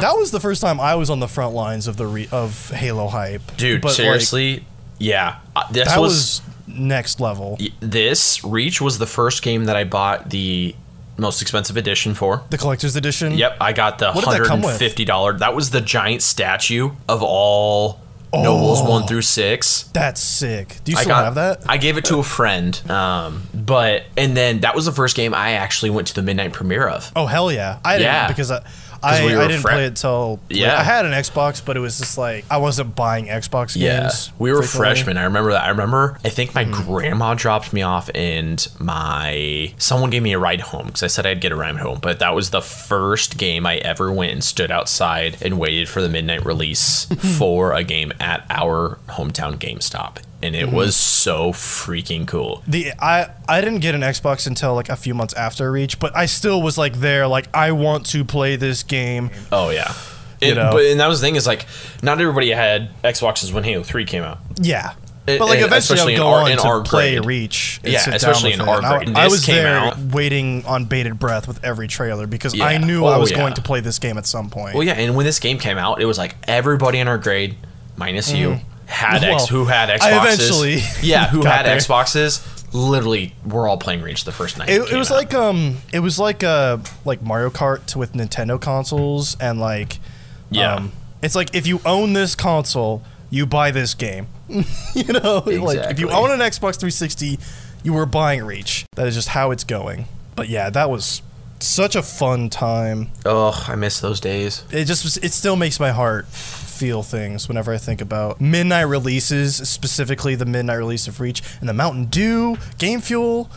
Speaker 5: That was the first time I was on the front lines of the re- of Halo hype.
Speaker 6: Dude,
Speaker 5: But, like,
Speaker 6: seriously. yeah. Uh, this
Speaker 5: that
Speaker 6: was,
Speaker 5: was next level.
Speaker 6: this Reach was the first game that I bought the most expensive edition for.
Speaker 5: The collector's edition.
Speaker 6: Yep, I got the
Speaker 5: What did that
Speaker 6: hundred
Speaker 5: come
Speaker 6: and
Speaker 5: with?
Speaker 6: fifty dollar. That was the giant statue of all nobles one through six.
Speaker 5: That's sick. Do you still
Speaker 6: got
Speaker 5: have that?
Speaker 6: I gave it to a friend. Um, but and then that was the first game I actually went to the midnight premiere of.
Speaker 5: oh hell yeah! I didn't
Speaker 6: Yeah.
Speaker 5: because I I,
Speaker 6: we
Speaker 5: I didn't play it till
Speaker 6: Yeah.
Speaker 5: I had an Xbox, but it was just like I wasn't buying Xbox
Speaker 6: Yeah,
Speaker 5: games.
Speaker 6: we were freshmen. I remember that. I remember. I think
Speaker 5: Hmm.
Speaker 6: my grandma dropped me off, and my someone gave me a ride home because I said I'd get a ride home. But that was the first game I ever went and stood outside and waited for the midnight release for a game at our hometown GameStop, and it mm-hmm. was so freaking cool.
Speaker 5: The I I didn't get an Xbox until like a few months after Reach, but I still was like there, like I want to play this game.
Speaker 6: Oh yeah.
Speaker 5: You know.
Speaker 6: But and that was the thing is like not everybody had Xboxes when Halo Three came out.
Speaker 5: Yeah.
Speaker 6: It-
Speaker 5: but like eventually I'll go on to play
Speaker 6: grade.
Speaker 5: Reach. and
Speaker 6: Yeah,
Speaker 5: sit down
Speaker 6: especially in
Speaker 5: it.
Speaker 6: our
Speaker 5: And I- I, was there
Speaker 6: out-
Speaker 5: waiting on bated breath with every trailer because I
Speaker 6: Yeah.
Speaker 5: knew oh, I
Speaker 6: Oh,
Speaker 5: was
Speaker 6: yeah.
Speaker 5: going to play this game at some point.
Speaker 6: Well, yeah, and when this game came out, it was like everybody in our grade, minus you, mm-hmm. Had X,
Speaker 5: Mm-hmm.
Speaker 6: Who had Xboxes.
Speaker 5: I eventually
Speaker 6: yeah, who had
Speaker 5: there.
Speaker 6: Xboxes. Literally, we're all playing Reach the first night.
Speaker 5: It, it
Speaker 6: came
Speaker 5: was
Speaker 6: out.
Speaker 5: like um, it was like uh, like Mario Kart with Nintendo consoles, and like,
Speaker 6: Yeah.
Speaker 5: um, it's like if you own this console, you buy this game. you know, like if you own an Xbox 360, you were buying Reach. That is just how it's going. But yeah, that was such a fun time.
Speaker 6: oh, I miss those days.
Speaker 5: It just was- it still makes my heart feel things whenever I think about midnight releases, specifically the midnight release of Reach and the Mountain Dew, Game Fuel.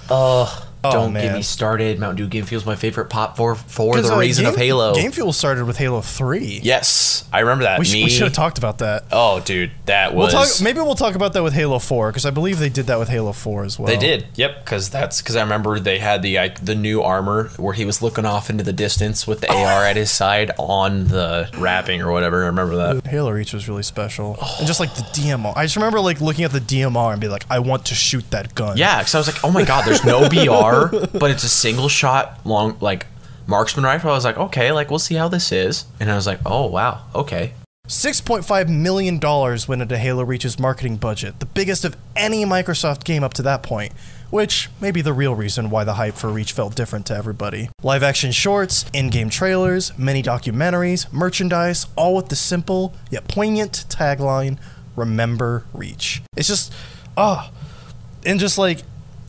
Speaker 6: Oh, Don't
Speaker 5: man.
Speaker 6: get me started. Mountain Dew Game Fuel's my favorite pop for for the
Speaker 5: uh,
Speaker 6: reason of Halo.
Speaker 5: Game Fuel started with Halo 3.
Speaker 6: yes, I remember that.
Speaker 5: We, sh-
Speaker 6: Me,
Speaker 5: we should have talked about that.
Speaker 6: Oh, dude, that
Speaker 5: We'll
Speaker 6: was.
Speaker 5: talk. Maybe we'll talk about that with Halo 4 because I believe they did that with Halo 4 as well.
Speaker 6: They did, yep. Because that's because I remember they had the I, the new armor where he was looking off into the distance with the AR at his side on the wrapping or whatever. I remember that.
Speaker 5: Halo Reach was really special, and just like the DMR. I just remember like looking at the DMR and be like, I want to shoot that gun.
Speaker 6: Yeah, because I was like, oh my god, there's no BR, but it's a single shot long like marksman rifle. I was like, okay, like we'll see how this is. And I was like, oh wow, okay.
Speaker 5: $6.5 million went into Halo Reach's marketing budget, the biggest of any Microsoft game up to that point, which may be the real reason why the hype for Reach felt different to everybody. Live action shorts, in game trailers, mini documentaries, merchandise, all with the simple yet poignant tagline Remember Reach. It's just, ah, and just like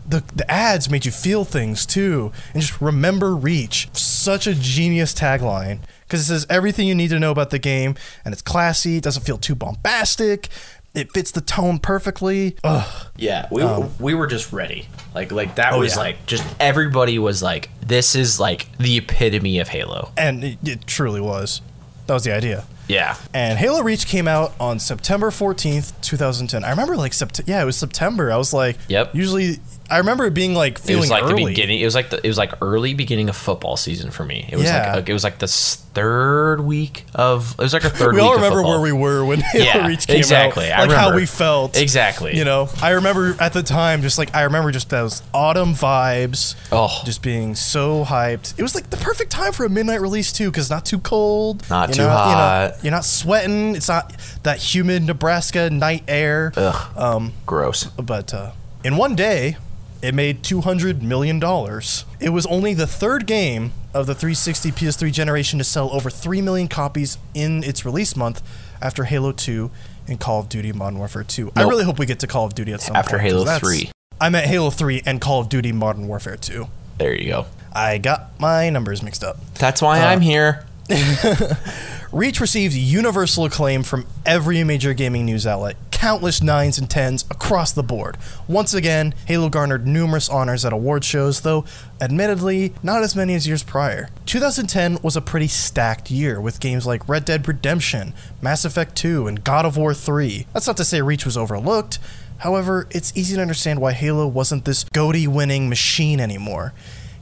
Speaker 5: the, the ads made you feel things too and just remember reach such a genius tagline because it says everything you need to know about the game and it's classy it doesn't feel too bombastic it fits the tone perfectly Ugh.
Speaker 6: Yeah, we um, we were just ready. Like like that
Speaker 5: Oh,
Speaker 6: was
Speaker 5: yeah.
Speaker 6: like just everybody was like, this is like the epitome of Halo.
Speaker 5: and it, it truly was that was the idea
Speaker 6: Yeah.
Speaker 5: and Halo Reach came out on September 14th, 2010. I remember like Sept- yeah, it was September. I was like,
Speaker 6: Yep.
Speaker 5: Usually I remember it being like
Speaker 6: It
Speaker 5: feeling
Speaker 6: was like
Speaker 5: early.
Speaker 6: the beginning. It was like the, it was like early beginning of football season for me. It was
Speaker 5: Yeah.
Speaker 6: like it was like the third week of. It was like a third.
Speaker 5: we all remember where we were when
Speaker 6: Yeah,
Speaker 5: Reach came
Speaker 6: exactly.
Speaker 5: out.
Speaker 6: I
Speaker 5: Like how we felt.
Speaker 6: Exactly.
Speaker 5: You know, I remember at the time, just like I remember just those autumn vibes.
Speaker 6: Oh.
Speaker 5: just being so hyped. It was like the perfect time for a midnight release too, because not too cold,
Speaker 6: Not
Speaker 5: you're
Speaker 6: too
Speaker 5: You
Speaker 6: hot.
Speaker 5: know, you're not sweating. It's not that humid Nebraska night air.
Speaker 6: Ugh.
Speaker 5: Um,
Speaker 6: Gross.
Speaker 5: but uh, in one day, it made $200 million. It was only the third game of the 360 PS3 generation to sell over 3 million copies in its release month after Halo 2 and Call of Duty Modern Warfare 2. I really hope we get to Call of Duty at some point. After
Speaker 6: Halo 3.
Speaker 5: I meant Halo 3 and Call of Duty Modern Warfare 2.
Speaker 6: There you go.
Speaker 5: I got my numbers mixed up.
Speaker 6: That's why
Speaker 5: Uh,
Speaker 6: I'm here.
Speaker 5: Reach received universal acclaim from every major gaming news outlet, countless nines and tens across the board. Once again, Halo garnered numerous honors at award shows, though admittedly not as many as years prior. 2010 was a pretty stacked year with games like Red Dead Redemption, Mass Effect 2, and God of War 3. That's not to say Reach was overlooked. However, it's easy to understand why Halo wasn't this GOTY winning machine anymore.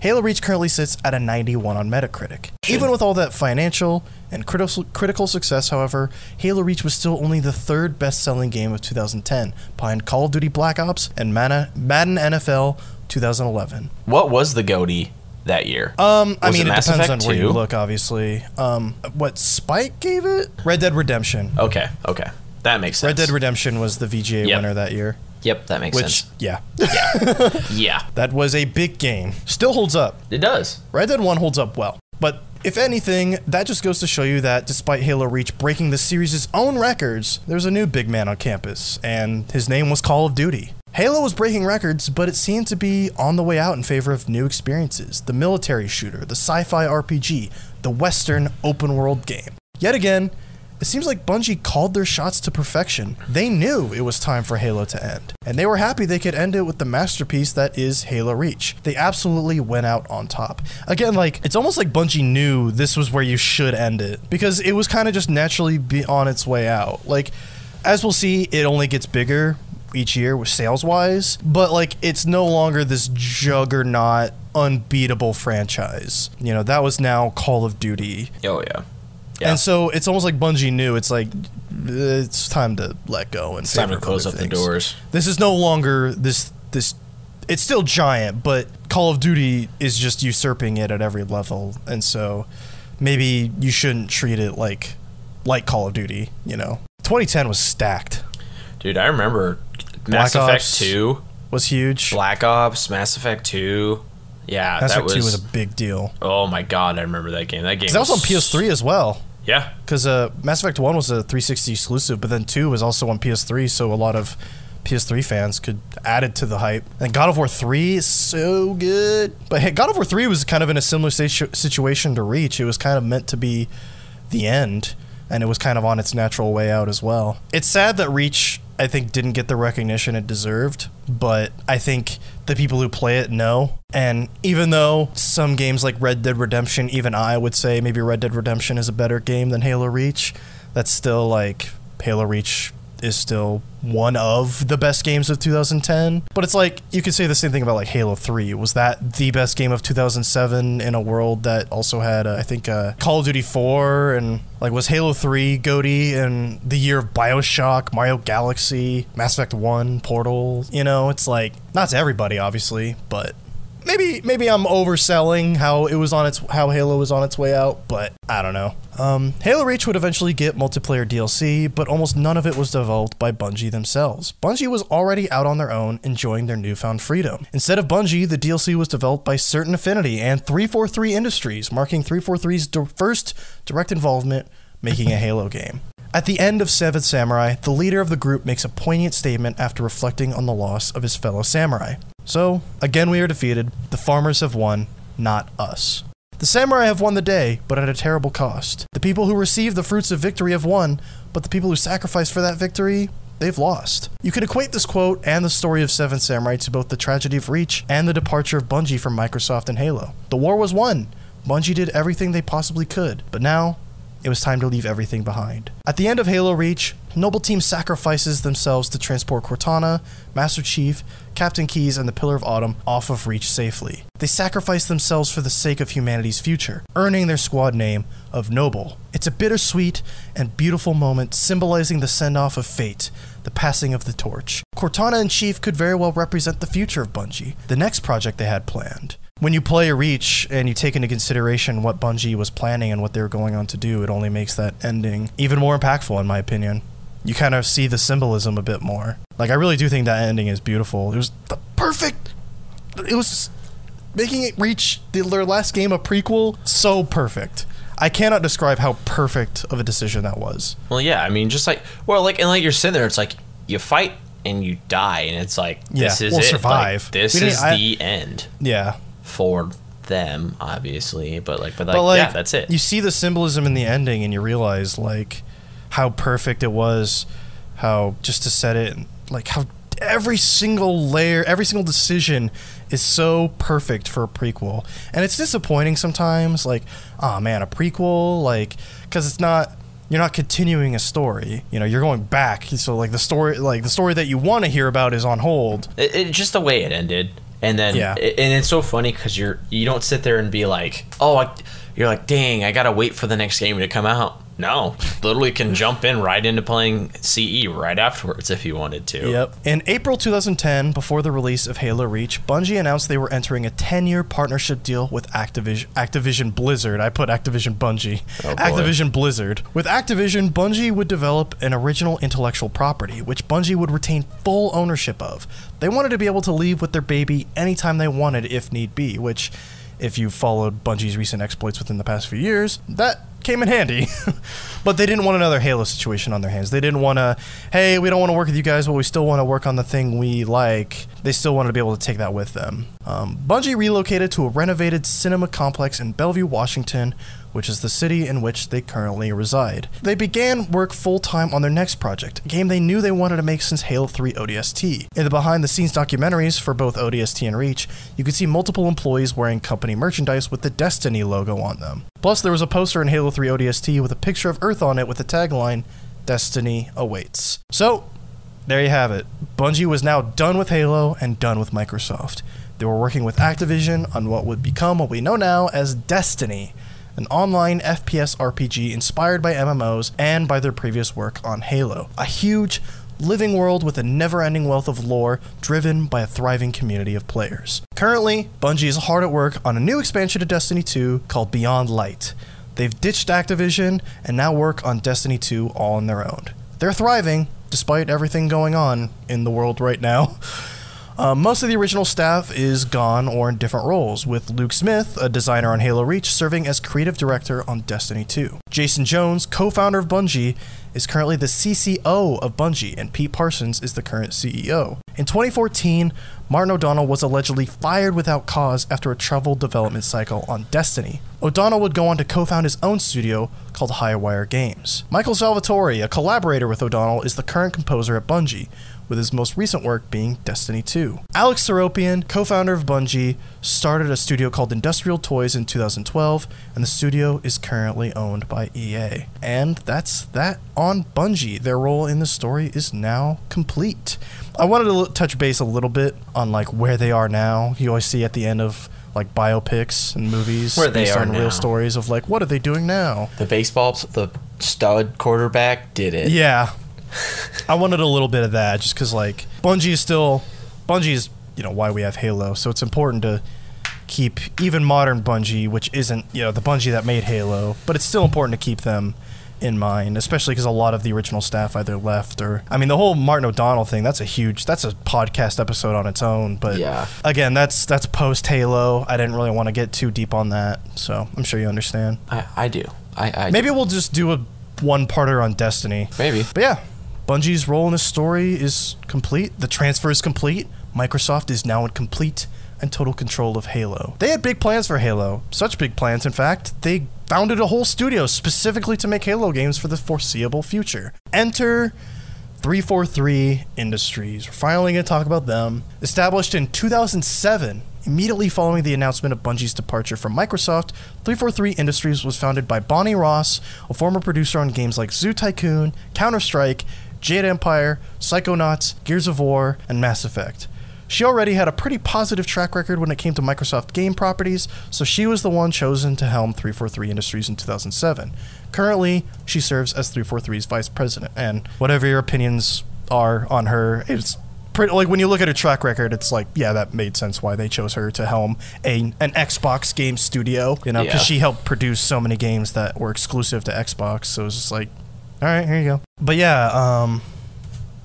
Speaker 5: Halo Reach currently sits at a 91 on Metacritic. Even with all that financial and critical critical success, however, Halo Reach was still only the third best-selling game of 2010, behind Call of Duty Black Ops and Mana- Madden NFL 2011.
Speaker 6: What was the GOTY that year?
Speaker 5: Um, I mean,
Speaker 6: it
Speaker 5: it, depends
Speaker 6: Effect
Speaker 5: on where you look, obviously. Um, what Spike gave it? Red Dead Redemption.
Speaker 6: okay, okay, that makes sense.
Speaker 5: Red Dead Redemption was the VGA
Speaker 6: Yep.
Speaker 5: winner that year.
Speaker 6: Yep, that makes
Speaker 5: Which,
Speaker 6: sense.
Speaker 5: yeah,
Speaker 6: Yeah,
Speaker 5: that was a big game. Still holds up.
Speaker 6: it does.
Speaker 5: Red Dead 1 holds up well. But if anything, that just goes to show you that despite Halo Reach breaking the series' own records, there's a new big man on campus, and his name was Call of Duty. Halo was breaking records, but it seemed to be on the way out in favor of new experiences the military shooter, the sci fi RPG, the Western open world game. Yet again, it seems like Bungie called their shots to perfection. They knew it was time for Halo to end, and they were happy they could end it with the masterpiece that is Halo Reach. They absolutely went out on top. Again, like, it's almost like Bungie knew this was where you should end it, because it was kind of just naturally be on its way out. Like, as we'll see, it only gets bigger each year with sales wise, but like it's no longer this juggernaut, unbeatable franchise. You know, that was now Call of Duty.
Speaker 6: Oh yeah, yeah.
Speaker 5: And so it's almost like Bungie knew it's like it's time to let go and
Speaker 6: it's time to close up the doors.
Speaker 5: This is no longer this this it's still giant, but Call of Duty is just usurping it at every level. And so maybe you shouldn't treat it like like Call of Duty, you know. 2010 was stacked.
Speaker 6: Dude, I remember Mass
Speaker 5: Black
Speaker 6: Effect
Speaker 5: Ops.
Speaker 6: 2,
Speaker 5: Was huge.
Speaker 6: Black Ops, Mass Effect 2. Yeah,
Speaker 5: Mass
Speaker 6: that
Speaker 5: Effect
Speaker 6: was,
Speaker 5: 2 was a big deal.
Speaker 6: Oh my god, I remember that game. That game
Speaker 5: that was on PS3 as well.
Speaker 6: Yeah.
Speaker 5: Because uh, Mass Effect 1 was a 360 exclusive, but then 2 was also on PS3, so a lot of PS3 fans could add it to the hype. And God of War 3 is so good. But hey, God of War 3 was kind of in a similar situ- situation to Reach. It was kind of meant to be the end, and it was kind of on its natural way out as well. It's sad that Reach I think didn't get the recognition it deserved, but I think the people who play it know. And even though some games like Red Dead Redemption, even I would say maybe Red Dead Redemption is a better game than Halo Reach, that's still like Halo Reach is still one of the best games of 2010. But it's like you could say the same thing about like Halo 3. Was that the best game of 2007 in a world that also had uh, I think uh, Call of Duty 4 and like was Halo 3 GOTY in the year of BioShock, Mario Galaxy, Mass Effect 1, Portal, you know, it's like not to everybody obviously, but maybe maybe I'm overselling how it was on its how Halo was on its way out, but I don't know. Um, Halo Reach would eventually get multiplayer DLC, but almost none of it was developed by Bungie themselves. Bungie was already out on their own, enjoying their newfound freedom. Instead of Bungie, the DLC was developed by Certain Affinity and 343 Industries, marking 343's di- first direct involvement making a Halo game. At the end of Seventh Samurai, the leader of the group makes a poignant statement after reflecting on the loss of his fellow samurai. So, again, we are defeated. The farmers have won, not us. The samurai have won the day, but at a terrible cost. The people who receive the fruits of victory have won, but the people who sacrificed for that victory, they've lost. You could equate this quote and the story of Seventh Samurai to both the tragedy of Reach and the departure of Bungie from Microsoft and Halo. The war was won. Bungie did everything they possibly could, but now it was time to leave everything behind. At the end of Halo Reach, Noble Team sacrifices themselves to transport Cortana, Master Chief, Captain Keyes, and the Pillar of Autumn off of Reach safely. They sacrifice themselves for the sake of humanity's future, earning their squad name of Noble. It's a bittersweet and beautiful moment symbolizing the send off of fate, the passing of the torch. Cortana and Chief could very well represent the future of Bungie, the next project they had planned. When you play a Reach and you take into consideration what Bungie was planning and what they were going on to do, it only makes that ending even more impactful, in my opinion. You kind of see the symbolism a bit more. Like, I really do think that ending is beautiful. It was the perfect. It was making it reach the, their last game a prequel so perfect. I cannot describe how perfect of a decision that was.
Speaker 6: Well, yeah, I mean, just like well, like and like you're sitting there, it's like you fight and you die, and it's like this
Speaker 5: Yeah,
Speaker 6: is
Speaker 5: we'll
Speaker 6: it. Like,
Speaker 5: survive.
Speaker 6: this is
Speaker 5: I-
Speaker 6: the end
Speaker 5: Yeah.
Speaker 6: For them, obviously. But like, but like,
Speaker 5: but like
Speaker 6: yeah, that's it.
Speaker 5: You see the symbolism in the ending, and you realize like how perfect it was, how just to set it, like how every single layer, every single decision is so perfect for a prequel, and it's disappointing sometimes. Like, oh man, a prequel, like, because it's not. You're not continuing a story. You know, you're going back. So like the story, like the story that you want to hear about is on hold.
Speaker 6: It, it just the way it ended, and then
Speaker 5: Yeah.
Speaker 6: and it's so funny because you're you don't sit there and be like, oh, I, you're like, dang, I gotta wait for the next game to come out. No, literally can jump in right into playing CE right afterwards if you wanted to.
Speaker 5: Yep. In April 2010, before the release of Halo Reach, Bungie announced they were entering a 10-year partnership deal with Activision Activision Blizzard. I put Activision Bungie.
Speaker 6: Oh.
Speaker 5: Activision Blizzard. With Activision, Bungie would develop an original intellectual property, which Bungie would retain full ownership of. They wanted to be able to leave with their baby anytime they wanted, if need be, which if you followed Bungie's recent exploits within the past few years, that came in handy. but they didn't want another Halo situation on their hands. They didn't want to, hey, we don't want to work with you guys, but we still want to work on the thing we like. They still wanted to be able to take that with them. Um, Bungie relocated to a renovated cinema complex in Bellevue, Washington, which is the city in which they currently reside. They began work full time on their next project, a game they knew they wanted to make since Halo 3 ODST. In the behind the scenes documentaries for both ODST and Reach, you could see multiple employees wearing company merchandise with the Destiny logo on them. Plus, there was a poster in Halo 3 ODST with a picture of Earth on it with the tagline, Destiny awaits. So, there you have it. Bungie was now done with Halo and done with Microsoft. They were working with Activision on what would become what we know now as Destiny, an online FPS RPG inspired by MMOs and by their previous work on Halo. A huge, living world with a never ending wealth of lore driven by a thriving community of players. Currently, Bungie is hard at work on a new expansion to Destiny 2 called Beyond Light. They've ditched Activision and now work on Destiny 2 all on their own. They're thriving, despite everything going on in the world right now. Uh, most of the original staff is gone or in different roles, with Luke Smith, a designer on Halo Reach, serving as creative director on Destiny 2. Jason Jones, co founder of Bungie, is currently the CCO of Bungie, and Pete Parsons is the current CEO. In 2014, Martin O'Donnell was allegedly fired without cause after a troubled development cycle on Destiny. O'Donnell would go on to co found his own studio called Highwire Games. Michael Salvatore, a collaborator with O'Donnell, is the current composer at Bungie, with his most recent work being Destiny 2. Alex Seropian, co founder of Bungie, started a studio called Industrial Toys in 2012, and the studio is currently owned by EA. And that's that on Bungie. Their role in the story is now complete. I wanted to l- touch base a little bit on like where they are now. You always see at the end of like biopics and movies
Speaker 6: Where they
Speaker 5: based
Speaker 6: are
Speaker 5: on
Speaker 6: now.
Speaker 5: real stories of like what are they doing now?
Speaker 6: The baseball, the stud quarterback did it.
Speaker 5: Yeah. I wanted a little bit of that just because, like, Bungie is still. Bungie is, you know, why we have Halo. So it's important to keep even modern Bungie, which isn't, you know, the Bungie that made Halo, but it's still important to keep them in mind, especially because a lot of the original staff either left or. I mean, the whole Martin O'Donnell thing, that's a huge. That's a podcast episode on its own. But
Speaker 6: Yeah.
Speaker 5: again, that's that's post Halo. I didn't really want to get too deep on that. So I'm sure you understand.
Speaker 6: I, I do. I, I
Speaker 5: Maybe we'll just do a one parter on Destiny.
Speaker 6: Maybe.
Speaker 5: But yeah, Bungie's role in this story is complete. The transfer is complete. Microsoft is now in complete and total control of Halo. They had big plans for Halo. Such big plans, in fact, they founded a whole studio specifically to make Halo games for the foreseeable future. Enter 343 Industries. We're finally going to talk about them. Established in 2007, immediately following the announcement of Bungie's departure from Microsoft, 343 Industries was founded by Bonnie Ross, a former producer on games like Zoo Tycoon, Counter Strike, Jade Empire, Psychonauts, Gears of War, and Mass Effect. She already had a pretty positive track record when it came to Microsoft game properties, so she was the one chosen to helm 343 Industries in 2007. Currently, she serves as 343's vice president, and whatever your opinions are on her, it's pretty like when you look at her track record, it's like, yeah, that made sense why they chose her to helm a an Xbox game studio, you know, because
Speaker 6: Yeah.
Speaker 5: she helped produce so many games that were exclusive to Xbox. So it's just like, all right, here you go. But yeah, um,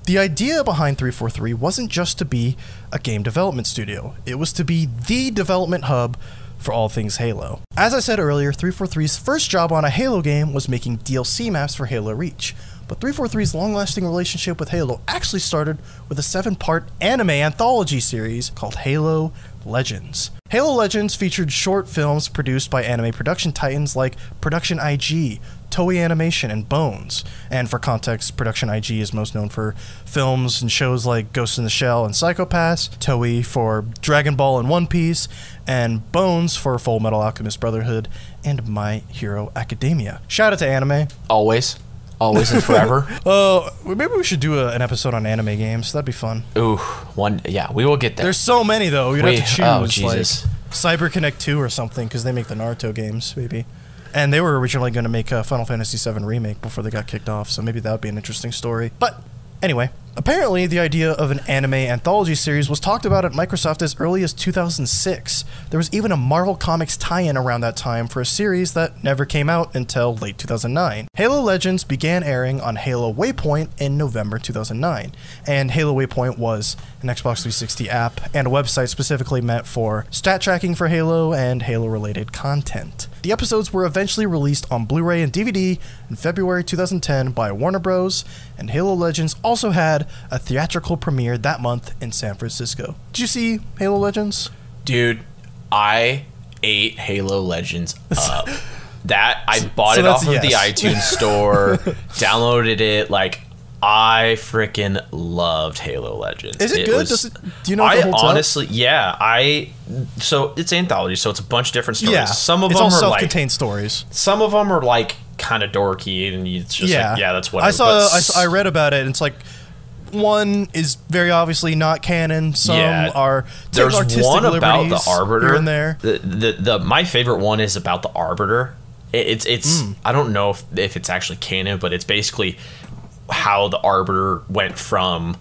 Speaker 5: the idea behind 343 wasn't just to be a game development studio, it was to be the development hub for all things Halo. As I said earlier, 343's first job on a Halo game was making DLC maps for Halo Reach. But 343's long lasting relationship with Halo actually started with a seven part anime anthology series called Halo Legends. Halo Legends featured short films produced by anime production titans like Production IG, Toei Animation, and Bones. And for context, Production IG is most known for films and shows like Ghost in the Shell and Psycho-Pass, Toei for Dragon Ball and One Piece, and Bones for Full Metal Alchemist Brotherhood and My Hero Academia. Shout out to anime.
Speaker 6: Always. Always and forever.
Speaker 5: Oh, maybe we should do a, an episode on anime games. That'd be fun.
Speaker 6: Ooh, one. Yeah, we will get there.
Speaker 5: There's so many though. You'd
Speaker 6: We-
Speaker 5: have to oh, choose
Speaker 6: oh, Jesus.
Speaker 5: like Cyber Connect 2 or something because they make the Naruto games, maybe. And they were originally going to make a Final Fantasy VII remake before they got kicked off, so maybe that would be an interesting story. But anyway, apparently the idea of an anime anthology series was talked about at Microsoft as early as 2006. There was even a Marvel Comics tie-in around that time for a series that never came out until late 2009. Halo Legends began airing on Halo Waypoint in November 2009, and Halo Waypoint was an Xbox 360 app and a website specifically meant for stat tracking for Halo and Halo related content. The episodes were eventually released on Blu ray and DVD in February 2010 by Warner Bros., and Halo Legends also had a theatrical premiere that month in San Francisco. Did you see Halo Legends?
Speaker 6: Dude, I ate Halo Legends up. That I bought
Speaker 5: so
Speaker 6: it off of the iTunes store, downloaded it. Like I freaking loved Halo Legends.
Speaker 5: Is it good? Does it- do you know
Speaker 6: I
Speaker 5: it holds up?
Speaker 6: honestly, yeah. I so it's anthology, so it's a bunch of different stories. Yeah, Some of them are
Speaker 5: self
Speaker 6: like
Speaker 5: stories.
Speaker 6: some of them are like kind of dorky, and it's just
Speaker 5: yeah,
Speaker 6: like yeah, that's what
Speaker 5: I saw. I, saw- I read about it, and it's like one is very obviously not canon. Some
Speaker 6: Yeah.
Speaker 5: are
Speaker 6: There's one about the arbiter.
Speaker 5: in there.
Speaker 6: The, the the my favorite one is about the arbiter. It, it's it's
Speaker 5: Hmm.
Speaker 6: I don't know if, if it's actually canon, but it's basically how the arbiter went from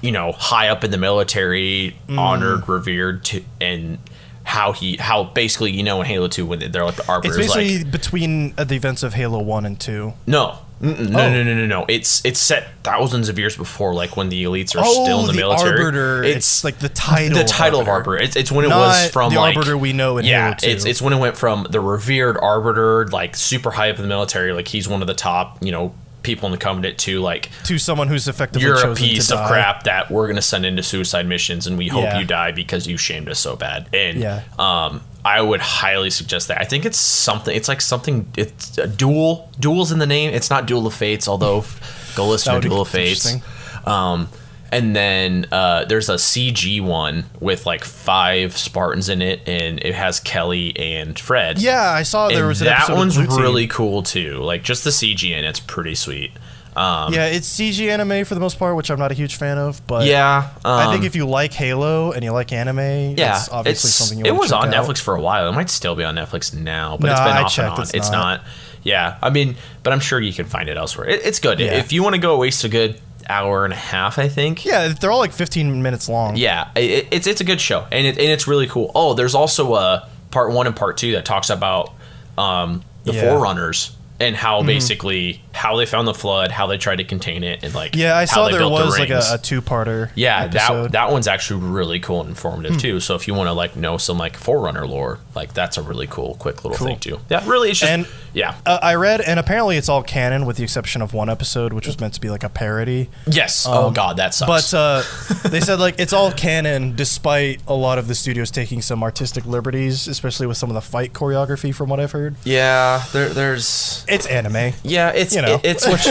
Speaker 6: you know high up in the military,
Speaker 5: Hmm.
Speaker 6: honored, revered to and how he how basically you know in Halo Two when they're like the arbiter
Speaker 5: It's
Speaker 6: is like
Speaker 5: basically between the events of Halo One and Two.
Speaker 6: no Mm-mm,
Speaker 5: Oh.
Speaker 6: No, no, no, no, no. It's it's set thousands of years before, like when the elites are
Speaker 5: Oh,
Speaker 6: still in the,
Speaker 5: the
Speaker 6: military.
Speaker 5: Arbiter. It's like the title
Speaker 6: The title of
Speaker 5: Arbiter.
Speaker 6: arbiter. It's, it's when it was from
Speaker 5: the
Speaker 6: like,
Speaker 5: Arbiter we know in
Speaker 6: yeah.
Speaker 5: Halo 2.
Speaker 6: It's it's when it went from the revered arbiter, like super high up in the military, like he's one of the top, you know, people in the covenant, to like
Speaker 5: to someone who's effectively
Speaker 6: you're a piece of
Speaker 5: die.
Speaker 6: crap that we're gonna send into suicide missions, and we hope
Speaker 5: Yeah.
Speaker 6: you die because you shamed us so bad. And
Speaker 5: Yeah.
Speaker 6: um, I would highly suggest that. I think it's something. It's like something. It's a duel. Duels in the name. It's not Duel of Fates, although go listen to Duel of Fates. Um, and then uh, there's a CG one with like five Spartans in it, and it has Kelly and Fred.
Speaker 5: Yeah, I saw there
Speaker 6: And
Speaker 5: was an
Speaker 6: that one's really cool too. Like just the CG in it's pretty sweet. Um,
Speaker 5: yeah, it's CG anime for the most part, which I'm not a huge fan of. But
Speaker 6: yeah,
Speaker 5: I think
Speaker 6: um,
Speaker 5: if you like Halo and you like anime,
Speaker 6: Yeah,
Speaker 5: it's obviously
Speaker 6: it's-
Speaker 5: something you
Speaker 6: it was on
Speaker 5: out.
Speaker 6: Netflix for a while. It might still be on Netflix now, but it's been
Speaker 5: I
Speaker 6: off
Speaker 5: checked,
Speaker 6: and on.
Speaker 5: it's not.
Speaker 6: Yeah, I mean, but I'm sure you can find it elsewhere. It, it's good
Speaker 5: Yeah.
Speaker 6: if you want to go waste a good hour and a half. I think.
Speaker 5: Yeah, they're all like 15 minutes long.
Speaker 6: Yeah, it, it's it's a good show, and it, and it's really cool. Oh, there's also a part one and part two that talks about um, the
Speaker 5: Yeah. Mm-hmm.
Speaker 6: Forerunners and how basically how they found the flood, how they tried to contain it, and like
Speaker 5: Yeah, I saw there
Speaker 6: built the
Speaker 5: was like a, a two-parter.
Speaker 6: Yeah,
Speaker 5: episode.
Speaker 6: That that one's actually really cool and informative too. So if you want to like know some like Forerunner lore, like that's a really cool, quick little
Speaker 5: Cool.
Speaker 6: thing too. Yeah, really, it's just
Speaker 5: And-
Speaker 6: yeah,
Speaker 5: Uh, I read, and apparently it's all canon with the exception of one episode, which was meant to be like a parody.
Speaker 6: yes. oh god, that sucks.
Speaker 5: But uh, they said like it's all canon, despite a lot of the studios taking some artistic liberties, especially with some of the fight choreography, from what I've heard.
Speaker 6: yeah, there, there's
Speaker 5: It's anime.
Speaker 6: yeah, it's
Speaker 5: You know.
Speaker 6: it- it's which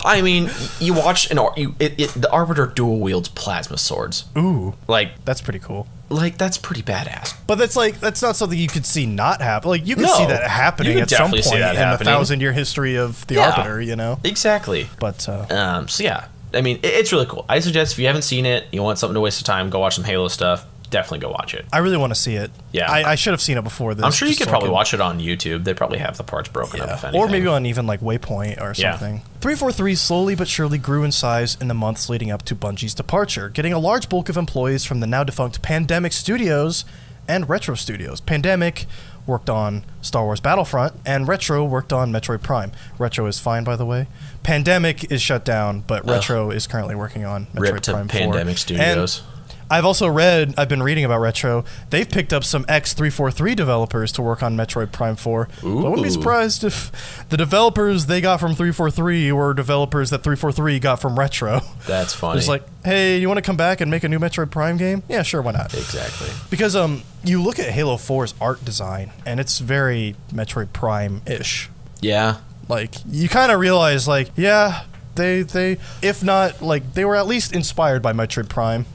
Speaker 6: I mean, you watch an you it, it, the Arbiter dual wields plasma swords.
Speaker 5: Ooh,
Speaker 6: Like
Speaker 5: that's pretty cool.
Speaker 6: Like that's pretty badass.
Speaker 5: But that's like that's not something you could see not happen. Like you could
Speaker 6: No.
Speaker 5: see that happening at some point in the
Speaker 6: happening.
Speaker 5: thousand year history of the
Speaker 6: Yeah.
Speaker 5: Arbiter, you know.
Speaker 6: Exactly.
Speaker 5: But uh,
Speaker 6: Um, so yeah, I mean, it, it's really cool. I suggest if you haven't seen it, you want something to waste of time, go watch some Halo stuff. Definitely go watch it.
Speaker 5: I really want to see it.
Speaker 6: Yeah.
Speaker 5: I, I should have seen it before this.
Speaker 6: I'm sure you could
Speaker 5: so
Speaker 6: probably watch it on YouTube. They probably have the parts broken up. If anything.
Speaker 5: or maybe on even like Waypoint or
Speaker 6: Yeah.
Speaker 5: something. 343 slowly but surely grew in size in the months leading up to Bungie's departure, getting a large bulk of employees from the now defunct Pandemic Studios and Retro Studios. Pandemic worked on Star Wars Battlefront, and Retro worked on Metroid Prime. Retro is fine, by the way. Pandemic is shut down, but Retro is currently working on Metroid
Speaker 6: Rip to
Speaker 5: Prime 4.
Speaker 6: Pandemic
Speaker 5: And
Speaker 6: Studios.
Speaker 5: I've also read, I've been reading about Retro. They've picked up some X343 developers to work on Metroid Prime 4. But I wouldn't be surprised if the developers they got from 343 were developers that 343 got from Retro.
Speaker 6: That's funny.
Speaker 5: It's like, hey, you want to come back and make a new Metroid Prime game? Yeah, sure, why not?
Speaker 6: exactly.
Speaker 5: Because um, you look at Halo 4's art design, and it's very Metroid Prime-ish.
Speaker 6: Yeah.
Speaker 5: Like you kind of realize, like, yeah, they they if not like they were at least inspired by Metroid Prime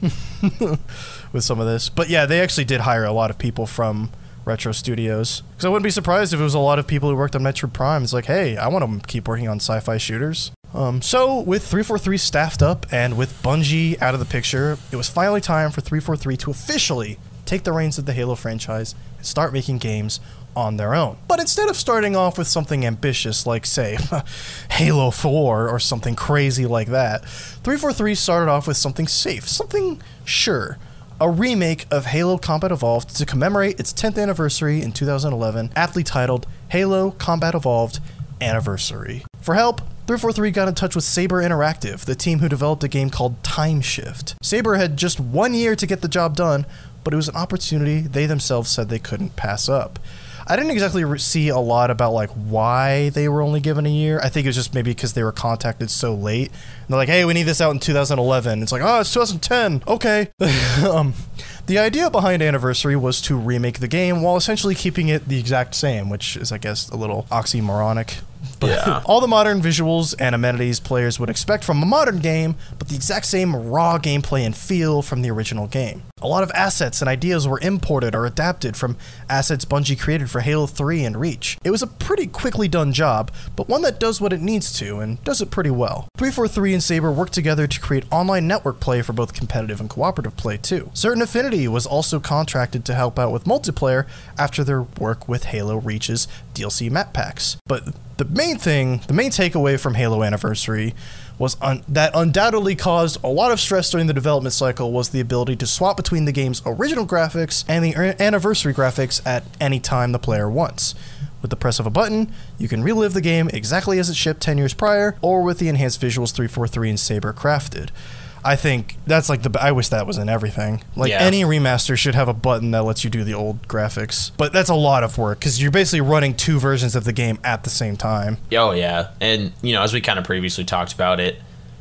Speaker 5: with some of this. But yeah, they actually did hire a lot of people from Retro Studios. Because I wouldn't be surprised if it was a lot of people who worked on Metroid Prime. It's like, hey, I want to keep working on sci-fi shooters. Um, so with 343 staffed up and with Bungie out of the picture, it was finally time for 343 to officially take the reins of the Halo franchise and start making games on their own. But instead of starting off with something ambitious like, say, Halo 4 or something crazy like that, 343 started off with something safe, something sure. A remake of Halo Combat Evolved to commemorate its 10th anniversary in 2011, aptly titled Halo Combat Evolved Anniversary. For help, 343 got in touch with Saber Interactive, the team who developed a game called Time Shift. Saber had just one year to get the job done, but it was an opportunity they themselves said they couldn't pass up. I didn't exactly see a lot about like why they were only given a year. I think it was just maybe because they were contacted so late. And they're like, "Hey, we need this out in 2011." It's like, "Oh, it's 2010." Okay. um, the idea behind Anniversary was to remake the game while essentially keeping it the exact same, which is, I guess, a little oxymoronic. But
Speaker 6: Yeah.
Speaker 5: all the modern visuals and amenities players would expect from a modern game, but the exact same raw gameplay and feel from the original game. A lot of assets and ideas were imported or adapted from assets Bungie created for Halo 3 and Reach. It was a pretty quickly done job, but one that does what it needs to and does it pretty well. 343 and Saber worked together to create online network play for both competitive and cooperative play too. Certain Affinity was also contracted to help out with multiplayer after their work with Halo Reach's DLC map packs. But the main thing, the main takeaway from Halo Anniversary was un- that undoubtedly caused a lot of stress during the development cycle was the ability to swap between the game's original graphics and the er- anniversary graphics at any time the player wants. With the press of a button, you can relive the game exactly as it shipped 10 years prior, or with the enhanced visuals 343 and Saber crafted. I think that's like the. I wish that was in everything. Like
Speaker 6: Yeah.
Speaker 5: any remaster should have a button that lets you do the old graphics. But that's a lot of work because you're basically running two versions of the game at the same time.
Speaker 6: Oh yeah, and you know, as we kind of previously talked about it,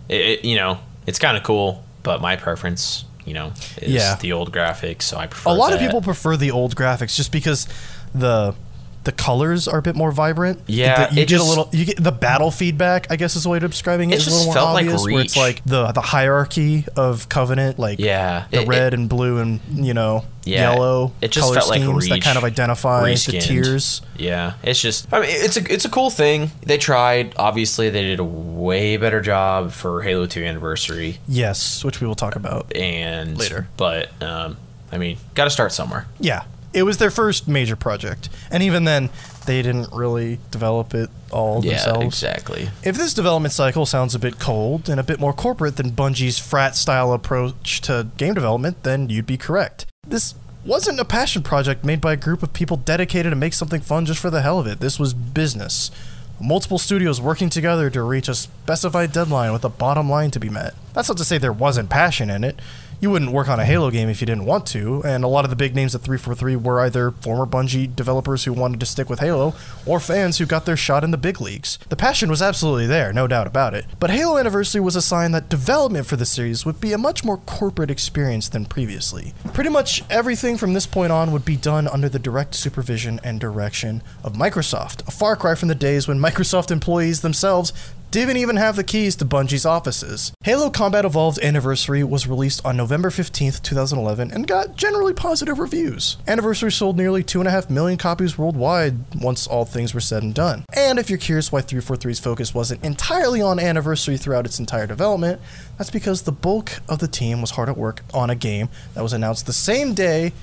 Speaker 6: it, it you know, it's kind of cool, but my preference, you know, is
Speaker 5: Yeah.
Speaker 6: the old graphics, so I prefer.
Speaker 5: a lot of people prefer the old graphics just because the the colors are a bit more vibrant.
Speaker 6: Yeah,
Speaker 5: you
Speaker 6: it
Speaker 5: get a little. You get the battle feedback. I guess is the way of describing it.
Speaker 6: It
Speaker 5: is a
Speaker 6: just
Speaker 5: little more
Speaker 6: felt like
Speaker 5: obvious, where it's like the the hierarchy of Covenant, like
Speaker 6: Yeah,
Speaker 5: the
Speaker 6: it-
Speaker 5: red
Speaker 6: it-
Speaker 5: and blue and you know
Speaker 6: Yeah,
Speaker 5: yellow.
Speaker 6: it just
Speaker 5: color
Speaker 6: felt like
Speaker 5: schemes that kind of identify the tiers.
Speaker 6: Yeah, it's just. I mean, it's a it's a cool thing. They tried. Obviously, they did a way better job for Halo Two Anniversary,
Speaker 5: Yes, which we will talk about.
Speaker 6: and
Speaker 5: Later.
Speaker 6: But um, I mean, got to start somewhere.
Speaker 5: Yeah, it was their first major project, and even then, they didn't really develop it all
Speaker 6: Yeah,
Speaker 5: themselves.
Speaker 6: exactly.
Speaker 5: If this development cycle sounds a bit cold and a bit more corporate than Bungie's frat style approach to game development, then you'd be correct. This wasn't a passion project made by a group of people dedicated to make something fun just for the hell of it. This was business. Multiple studios working together to reach a specified deadline with a bottom line to be met. That's not to say there wasn't passion in it. You wouldn't work on a Halo game if you didn't want to, and a lot of the big names at 343 were either former Bungie developers who wanted to stick with Halo, or fans who got their shot in the big leagues. The passion was absolutely there, no doubt about it. But Halo Anniversary was a sign that development for the series would be a much more corporate experience than previously. Pretty much everything from this point on would be done under the direct supervision and direction of Microsoft, a far cry from the days when Microsoft employees themselves didn't even have the keys to Bungie's offices. Halo Combat Evolved Anniversary was released on November 15th, 2011, and got generally positive reviews. Anniversary sold nearly 2.5 million copies worldwide once all things were said and done. And if you're curious why 343's focus wasn't entirely on Anniversary throughout its entire development, that's because the bulk of the team was hard at work on a game that was announced the same day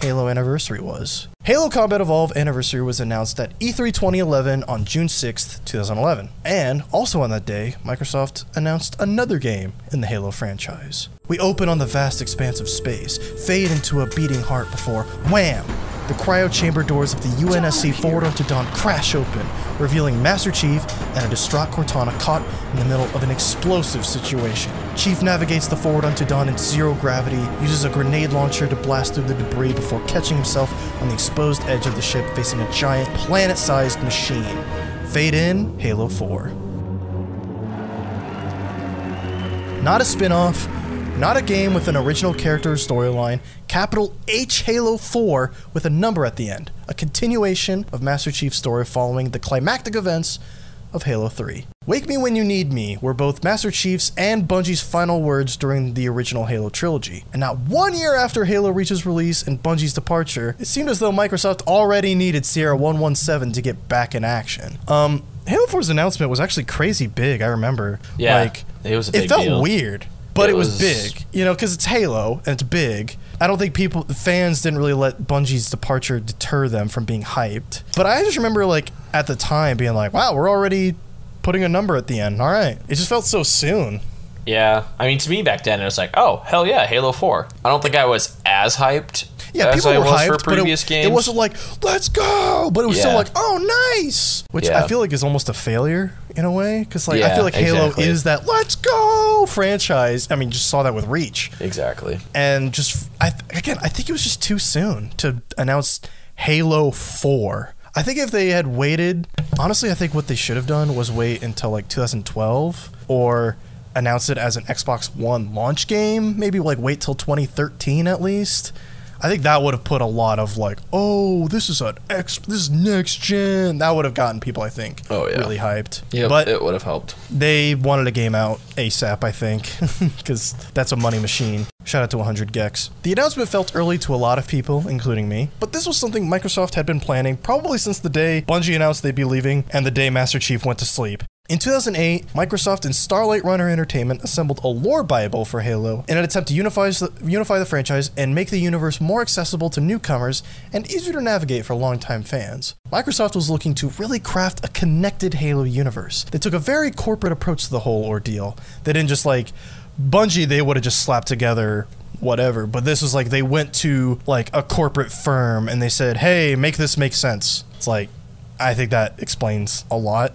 Speaker 5: Halo Anniversary was. Halo Combat Evolve Anniversary was announced at E E3 2011 on June 6th, 2011. And also on that day, Microsoft announced another game in the Halo franchise. We open on the vast expanse of space, fade into a beating heart before wham! The cryo chamber doors of the UNSC Forward Unto Dawn crash open, revealing Master Chief and a distraught Cortana caught in the middle of an explosive situation. Chief navigates the Forward Unto Dawn in zero gravity, uses a grenade launcher to blast through the debris before catching himself on the exposed edge of the ship facing a giant planet sized machine. Fade in, Halo 4. Not a spin off, not a game with an original character or storyline, capital H Halo 4 with a number at the end. A continuation of Master Chief's story following the climactic events of Halo 3. Wake Me When You Need Me were both Master Chief's and Bungie's final words during the original Halo trilogy. And not one year after Halo Reach's release and Bungie's departure, it seemed as though Microsoft already needed Sierra 117 to get back in action. Um, Halo 4's announcement was actually crazy big, I remember.
Speaker 6: Yeah,
Speaker 5: like,
Speaker 6: it was a
Speaker 5: It felt
Speaker 6: deal.
Speaker 5: weird, but it,
Speaker 6: It
Speaker 5: was,
Speaker 6: was-
Speaker 5: big, you know, because it's Halo and it's big. I don't think people, fans didn't really let Bungie's departure deter them from being hyped. But I just remember, like, at the time being like, wow, we're already putting a number at the end. All right. It just felt so soon.
Speaker 6: Yeah, I mean, to me back then, it was like, oh hell yeah, Halo Four. I don't think I was as hyped.
Speaker 5: Yeah,
Speaker 6: as
Speaker 5: people
Speaker 6: I
Speaker 5: were
Speaker 6: was
Speaker 5: hyped,
Speaker 6: for
Speaker 5: but
Speaker 6: previous
Speaker 5: it, it wasn't like, let's go, but it was still like, oh, nice. Which I feel like is almost a failure in a way. Because, like, I feel like Halo
Speaker 6: exactly.
Speaker 5: is that let's go franchise. I mean, just saw that with Reach.
Speaker 6: exactly.
Speaker 5: and just I again I think it was just too soon to announce Halo 4. I think if they had waited, honestly, I think what they should have done was wait until like 2012 or announce it as an Xbox One launch game, maybe like wait till 2013 at least. I think that would have put a lot of like, oh, this is an X, this is next gen. That would have gotten people, I think,
Speaker 6: Oh, yeah.
Speaker 5: really hyped.
Speaker 6: Yeah,
Speaker 5: but
Speaker 6: it would have helped.
Speaker 5: they wanted a game out ASAP, I think, because that's a money machine. Shout out to 100 Gex. The announcement felt early to a lot of people, including me, but this was something Microsoft had been planning probably since the day Bungie announced they'd be leaving and the day Master Chief went to sleep. In 2008, Microsoft and Starlight Runner Entertainment assembled a lore bible for Halo in an attempt to unify, unify the franchise and make the universe more accessible to newcomers and easier to navigate for longtime fans. Microsoft was looking to really craft a connected Halo universe. They took a very corporate approach to the whole ordeal. They didn't just like Bungie, they would have just slapped together whatever, but this was like they went to like a corporate firm and they said, "Hey, make this make sense." It's like I think that explains a lot.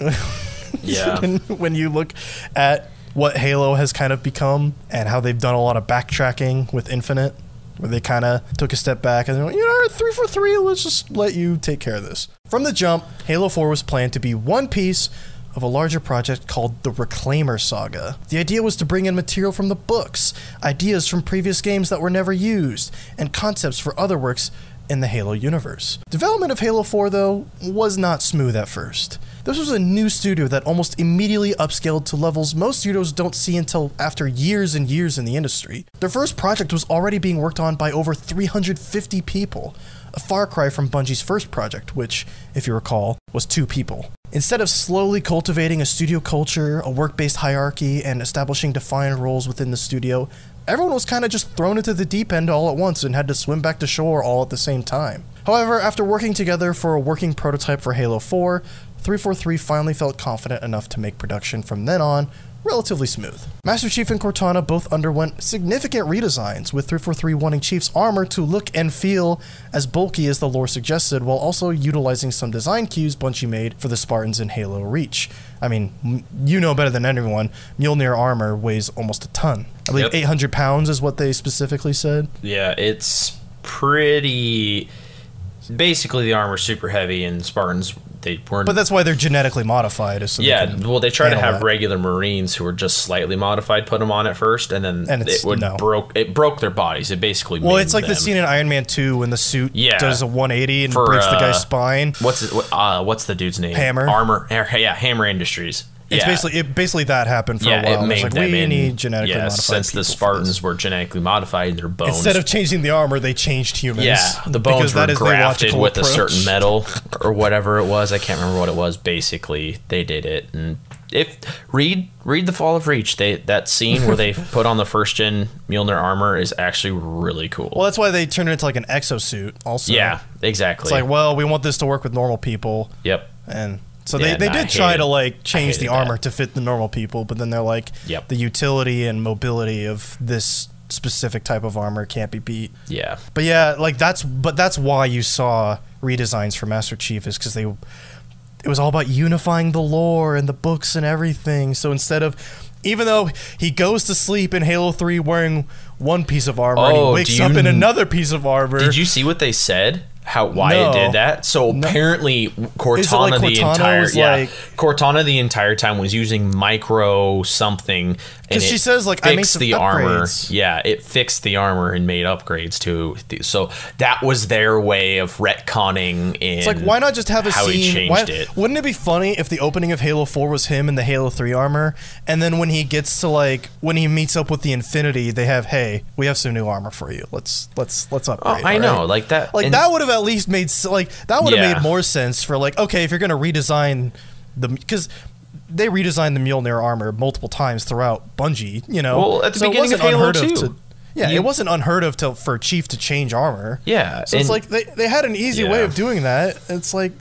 Speaker 6: Yeah.
Speaker 5: when, when you look at what Halo has kind of become and how they've done a lot of backtracking with Infinite, where they kind of took a step back and they went, you know, three for three, let's just let you take care of this. From the jump, Halo 4 was planned to be one piece of a larger project called the Reclaimer Saga. The idea was to bring in material from the books, ideas from previous games that were never used, and concepts for other works in the Halo universe. Development of Halo 4, though, was not smooth at first. This was a new studio that almost immediately upscaled to levels most studios don't see until after years and years in the industry. Their first project was already being worked on by over 350 people, a far cry from Bungie's first project, which, if you recall, was two people. Instead of slowly cultivating a studio culture, a work based hierarchy, and establishing defined roles within the studio, everyone was kind of just thrown into the deep end all at once and had to swim back to shore all at the same time. However, after working together for a working prototype for Halo 4, 343 finally felt confident enough to make production from then on relatively smooth. Master Chief and Cortana both underwent significant redesigns, with 343 wanting Chief's armor to look and feel as bulky as the lore suggested, while also utilizing some design cues Bungie made for the Spartans in Halo Reach. I mean, you know better than anyone, Mjolnir armor weighs almost a ton. I believe
Speaker 6: Yep.
Speaker 5: 800 pounds is what they specifically said.
Speaker 6: Yeah, it's pretty. Basically, the armor's super heavy, and Spartans they weren't.
Speaker 5: But that's why they're genetically modified. Is so they
Speaker 6: yeah,
Speaker 5: can
Speaker 6: well, they try to have
Speaker 5: that.
Speaker 6: regular Marines who were just slightly modified put them on at first, and then
Speaker 5: And
Speaker 6: it would
Speaker 5: no.
Speaker 6: broke it broke their bodies. It basically
Speaker 5: Well, it's like the scene in Iron Man 2 when the suit
Speaker 6: Yeah.
Speaker 5: does a 180 and
Speaker 6: For,
Speaker 5: breaks the guy's
Speaker 6: uh,
Speaker 5: spine.
Speaker 6: What's uh, what's the dude's name?
Speaker 5: Hammer.
Speaker 6: Armor. Yeah, Hammer Industries.
Speaker 5: It's
Speaker 6: yeah.
Speaker 5: basically it basically that happened for
Speaker 6: yeah,
Speaker 5: a while.
Speaker 6: it made
Speaker 5: like we
Speaker 6: in,
Speaker 5: need genetically
Speaker 6: yeah,
Speaker 5: modified
Speaker 6: since the Spartans were genetically modified, their bones
Speaker 5: Instead of changing the armor, they changed humans.
Speaker 6: yeah, the bones were
Speaker 5: that is
Speaker 6: grafted with a certain metal or whatever it was. I can't remember what it was. Basically, they did it, and if read read the Fall of Reach, they that scene where they put on the first gen Mjolnir armor is actually really cool.
Speaker 5: Well, that's why they turned it into like an exosuit. Also,
Speaker 6: yeah, exactly.
Speaker 5: It's like, well, we want this to work with normal people,
Speaker 6: yep.
Speaker 5: and so
Speaker 6: Yeah,
Speaker 5: they, they did try
Speaker 6: hated-
Speaker 5: to like change the armor
Speaker 6: that.
Speaker 5: to fit the normal people, but then they're like,
Speaker 6: Yep.
Speaker 5: the utility and mobility of this specific type of armor can't be beat.
Speaker 6: Yeah.
Speaker 5: But yeah, like that's but that's why you saw redesigns for Master Chief is because they it was all about unifying the lore and the books and everything. So instead of even though he goes to sleep in Halo 3 wearing one piece of armor and he
Speaker 6: Oh,
Speaker 5: wakes up in another piece of armor.
Speaker 6: Did you see what they said? How why
Speaker 5: No.
Speaker 6: it did that? So
Speaker 5: No.
Speaker 6: apparently Cortana
Speaker 5: like
Speaker 6: the entire yeah
Speaker 5: like-
Speaker 6: Cortana the entire time was using micro something
Speaker 5: 'Cause she says, like, I made
Speaker 6: fixed
Speaker 5: some
Speaker 6: the armor.
Speaker 5: upgrades.
Speaker 6: Yeah, it fixed the armor and made upgrades to. So that was their way of retconning. In
Speaker 5: It's like why not just have a
Speaker 6: how he
Speaker 5: scene?
Speaker 6: changed
Speaker 5: why-
Speaker 6: it?
Speaker 5: Wouldn't it be funny if the opening of Halo 4 was him in the Halo 3 armor, and then when he gets to like when he meets up with the Infinity, they have, hey, we have some new armor for you. Let's let's let's
Speaker 6: Oh,
Speaker 5: upgrade.
Speaker 6: I know,
Speaker 5: right?"
Speaker 6: like that.
Speaker 5: Like that would have at least made like that would have
Speaker 6: Yeah.
Speaker 5: made more sense for like okay if you're gonna redesign the because they redesigned the Mjolnir armor multiple times throughout Bungie. You know,
Speaker 6: Well, at the
Speaker 5: So it
Speaker 6: beginning of
Speaker 5: wasn't
Speaker 6: Halo
Speaker 5: unheard of
Speaker 6: 2.
Speaker 5: to- yeah,
Speaker 6: You-
Speaker 5: it wasn't unheard of to, for Chief to change armor.
Speaker 6: Yeah,
Speaker 5: So it's like they, they had an easy way of doing that. It's like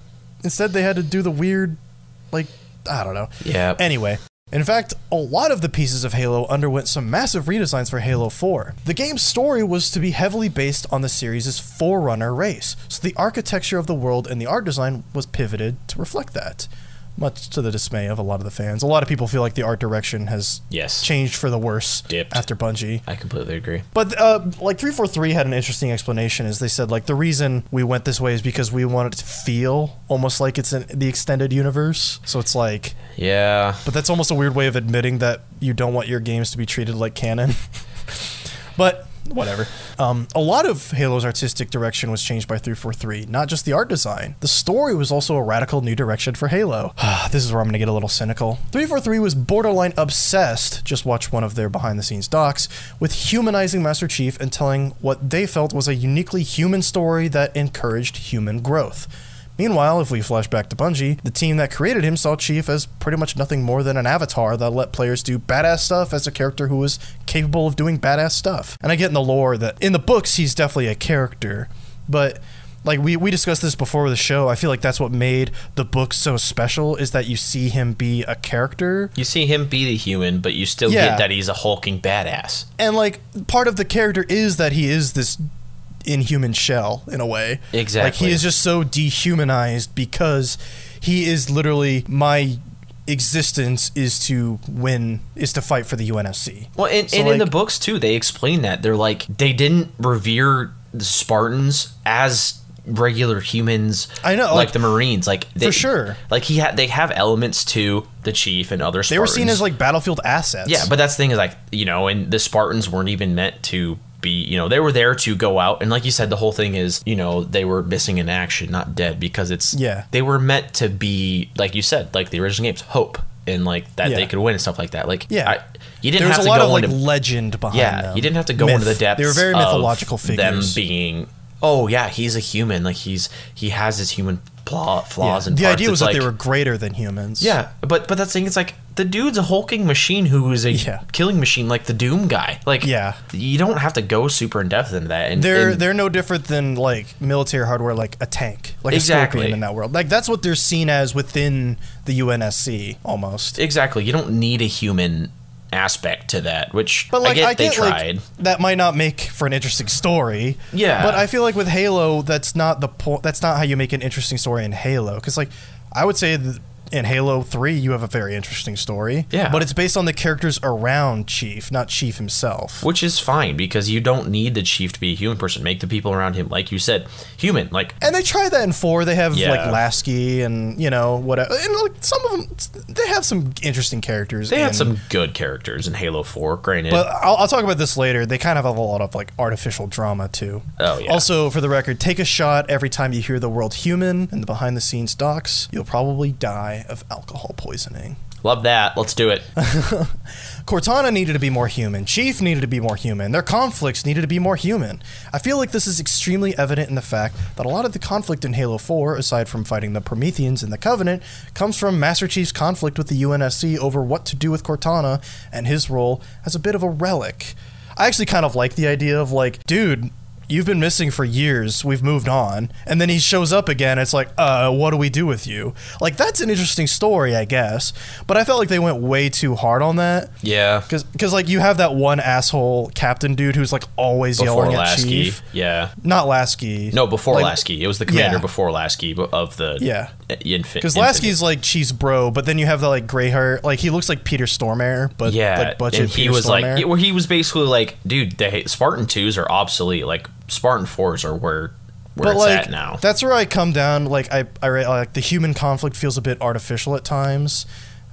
Speaker 5: instead they had to do the weird, like I don't know.
Speaker 6: Yeah.
Speaker 5: Anyway, in fact, a lot of the pieces of Halo underwent some massive redesigns for Halo 4. The game's story was to be heavily based on the series' Forerunner race, so the architecture of the world and the art design was pivoted to reflect that. Much to the dismay of a lot of the fans. A lot of people feel like the art direction has
Speaker 6: Yes.
Speaker 5: changed for the worse
Speaker 6: Dipped.
Speaker 5: after Bungie.
Speaker 6: I completely agree.
Speaker 5: But uh, like 343 had an interesting explanation. Is they said like the reason we went this way is because we wanted it to feel almost like it's in the extended universe. So it's like,
Speaker 6: Yeah.
Speaker 5: but that's almost a weird way of admitting that you don't want your games to be treated like canon. but whatever. Um, a lot of Halo's artistic direction was changed by 343, not just the art design. The story was also a radical new direction for Halo. this is where I'm going to get a little cynical. 343 was borderline obsessed, just watch one of their behind the scenes docs, with humanizing Master Chief and telling what they felt was a uniquely human story that encouraged human growth. Meanwhile, if we flash back to Bungie, the team that created him saw Chief as pretty much nothing more than an avatar that let players do badass stuff as a character who was capable of doing badass stuff. And I get in the lore that in the books he's definitely a character, but like we, we discussed this before the show, I feel like that's what made the book so special is that you see him be a character
Speaker 6: You see him be the human, but you still
Speaker 5: Yeah.
Speaker 6: get that he's a hulking badass.
Speaker 5: and like part of the character is that he is this inhuman shell in a way.
Speaker 6: Exactly.
Speaker 5: Like he is just so dehumanized because he is literally my existence is to win is to fight for the UNSC.
Speaker 6: Well, and,
Speaker 5: So,
Speaker 6: and in the books too, they explain that they're like they didn't revere the Spartans as regular humans.
Speaker 5: I know,
Speaker 6: like,
Speaker 5: like-
Speaker 6: the Marines, like they,
Speaker 5: For sure.
Speaker 6: Like he had, they have elements to the chief and other. Spartans.
Speaker 5: They were seen as like battlefield assets.
Speaker 6: yeah, but that's the thing is like you know, and the Spartans weren't even meant to be. You know, they were there to go out and like you said, the whole thing is you know they were missing in action, not dead, because it's
Speaker 5: Yeah.
Speaker 6: they were meant to be like you said, like the original games, hope and like that
Speaker 5: Yeah.
Speaker 6: they could win and stuff like that. Like
Speaker 5: Yeah.
Speaker 6: I, you didn't
Speaker 5: There was
Speaker 6: have
Speaker 5: a
Speaker 6: to
Speaker 5: lot
Speaker 6: go
Speaker 5: of like legend behind
Speaker 6: yeah,
Speaker 5: them.
Speaker 6: you didn't have to go
Speaker 5: Myth.
Speaker 6: into the depths.
Speaker 5: They were very
Speaker 6: of
Speaker 5: mythological
Speaker 6: Them
Speaker 5: figures.
Speaker 6: being, oh yeah, he's a human. Like he's he has his human flaw,
Speaker 5: Yeah.
Speaker 6: flaws and
Speaker 5: the
Speaker 6: parts.
Speaker 5: idea was that they were greater than humans.
Speaker 6: Yeah, but but that's the thing. It's like the dude's a hulking machine who is a
Speaker 5: Yeah.
Speaker 6: killing machine, like the Doom guy. Like
Speaker 5: Yeah.
Speaker 6: you don't have to go super in depth into that. And
Speaker 5: They're
Speaker 6: and-
Speaker 5: they're no different than like military hardware, like a tank, like
Speaker 6: Exactly.
Speaker 5: a scorpion in that world. Like that's what they're seen as within the UNSC almost.
Speaker 6: exactly. You don't need a human aspect to that, which
Speaker 5: But like
Speaker 6: I get they
Speaker 5: like,
Speaker 6: tried.
Speaker 5: that might not make for an interesting story.
Speaker 6: Yeah.
Speaker 5: But I feel like with Halo, that's not the point. That's not how you make an interesting story in Halo. Because like I would say that in Halo Three, you have a very interesting story.
Speaker 6: Yeah.
Speaker 5: But it's based on the characters around Chief, not Chief himself.
Speaker 6: which is fine because you don't need the chief to be a human person. Make the people around him, like you said, human. Like
Speaker 5: And they try that in four. They have
Speaker 6: Yeah.
Speaker 5: like Lasky and you know whatever. And like some of them, they have some interesting characters.
Speaker 6: they had some good characters in Halo Four. Granted,
Speaker 5: But I'll, I'll talk about this later. They kind of have a lot of like artificial drama too.
Speaker 6: Oh, yeah.
Speaker 5: Also, for the record, take a shot every time you hear the word human in the behind the scenes docs. You'll probably die of alcohol poisoning.
Speaker 6: love that. Let's do it.
Speaker 5: Cortana needed to be more human. Chief needed to be more human. Their conflicts needed to be more human. I feel like this is extremely evident in the fact that a lot of the conflict in Halo 4, aside from fighting the Prometheans and the Covenant, comes from Master Chief's conflict with the UNSC over what to do with Cortana and his role as a bit of a relic. I actually kind of like the idea of like, dude, you've been missing for years. We've moved on. And then he shows up again. It's like, uh, what do we do with you? Like, that's an interesting story, I guess. But I felt like they went way too hard on that.
Speaker 6: Yeah.
Speaker 5: Because, cause, like, you have that one asshole captain dude who's, like, always
Speaker 6: Before
Speaker 5: yelling at
Speaker 6: Lasky.
Speaker 5: Chief.
Speaker 6: Yeah.
Speaker 5: Not Lasky.
Speaker 6: No, before
Speaker 5: Like,
Speaker 6: Lasky. It was the commander
Speaker 5: yeah.
Speaker 6: before Lasky of the
Speaker 5: Yeah.
Speaker 6: infant.
Speaker 5: Because Lasky's, like, Chief's bro, but then you have the, like, gray hair. Like, he looks like Peter Stormare, but,
Speaker 6: yeah,
Speaker 5: like, budget
Speaker 6: and he
Speaker 5: Peter
Speaker 6: was
Speaker 5: Stormare.
Speaker 6: like, where he was basically like, dude, the Spartan twos are obsolete. Like Spartan fours are where where
Speaker 5: but
Speaker 6: it's
Speaker 5: like
Speaker 6: at now.
Speaker 5: that's where I come down. Like I, I like the human conflict feels a bit artificial at times,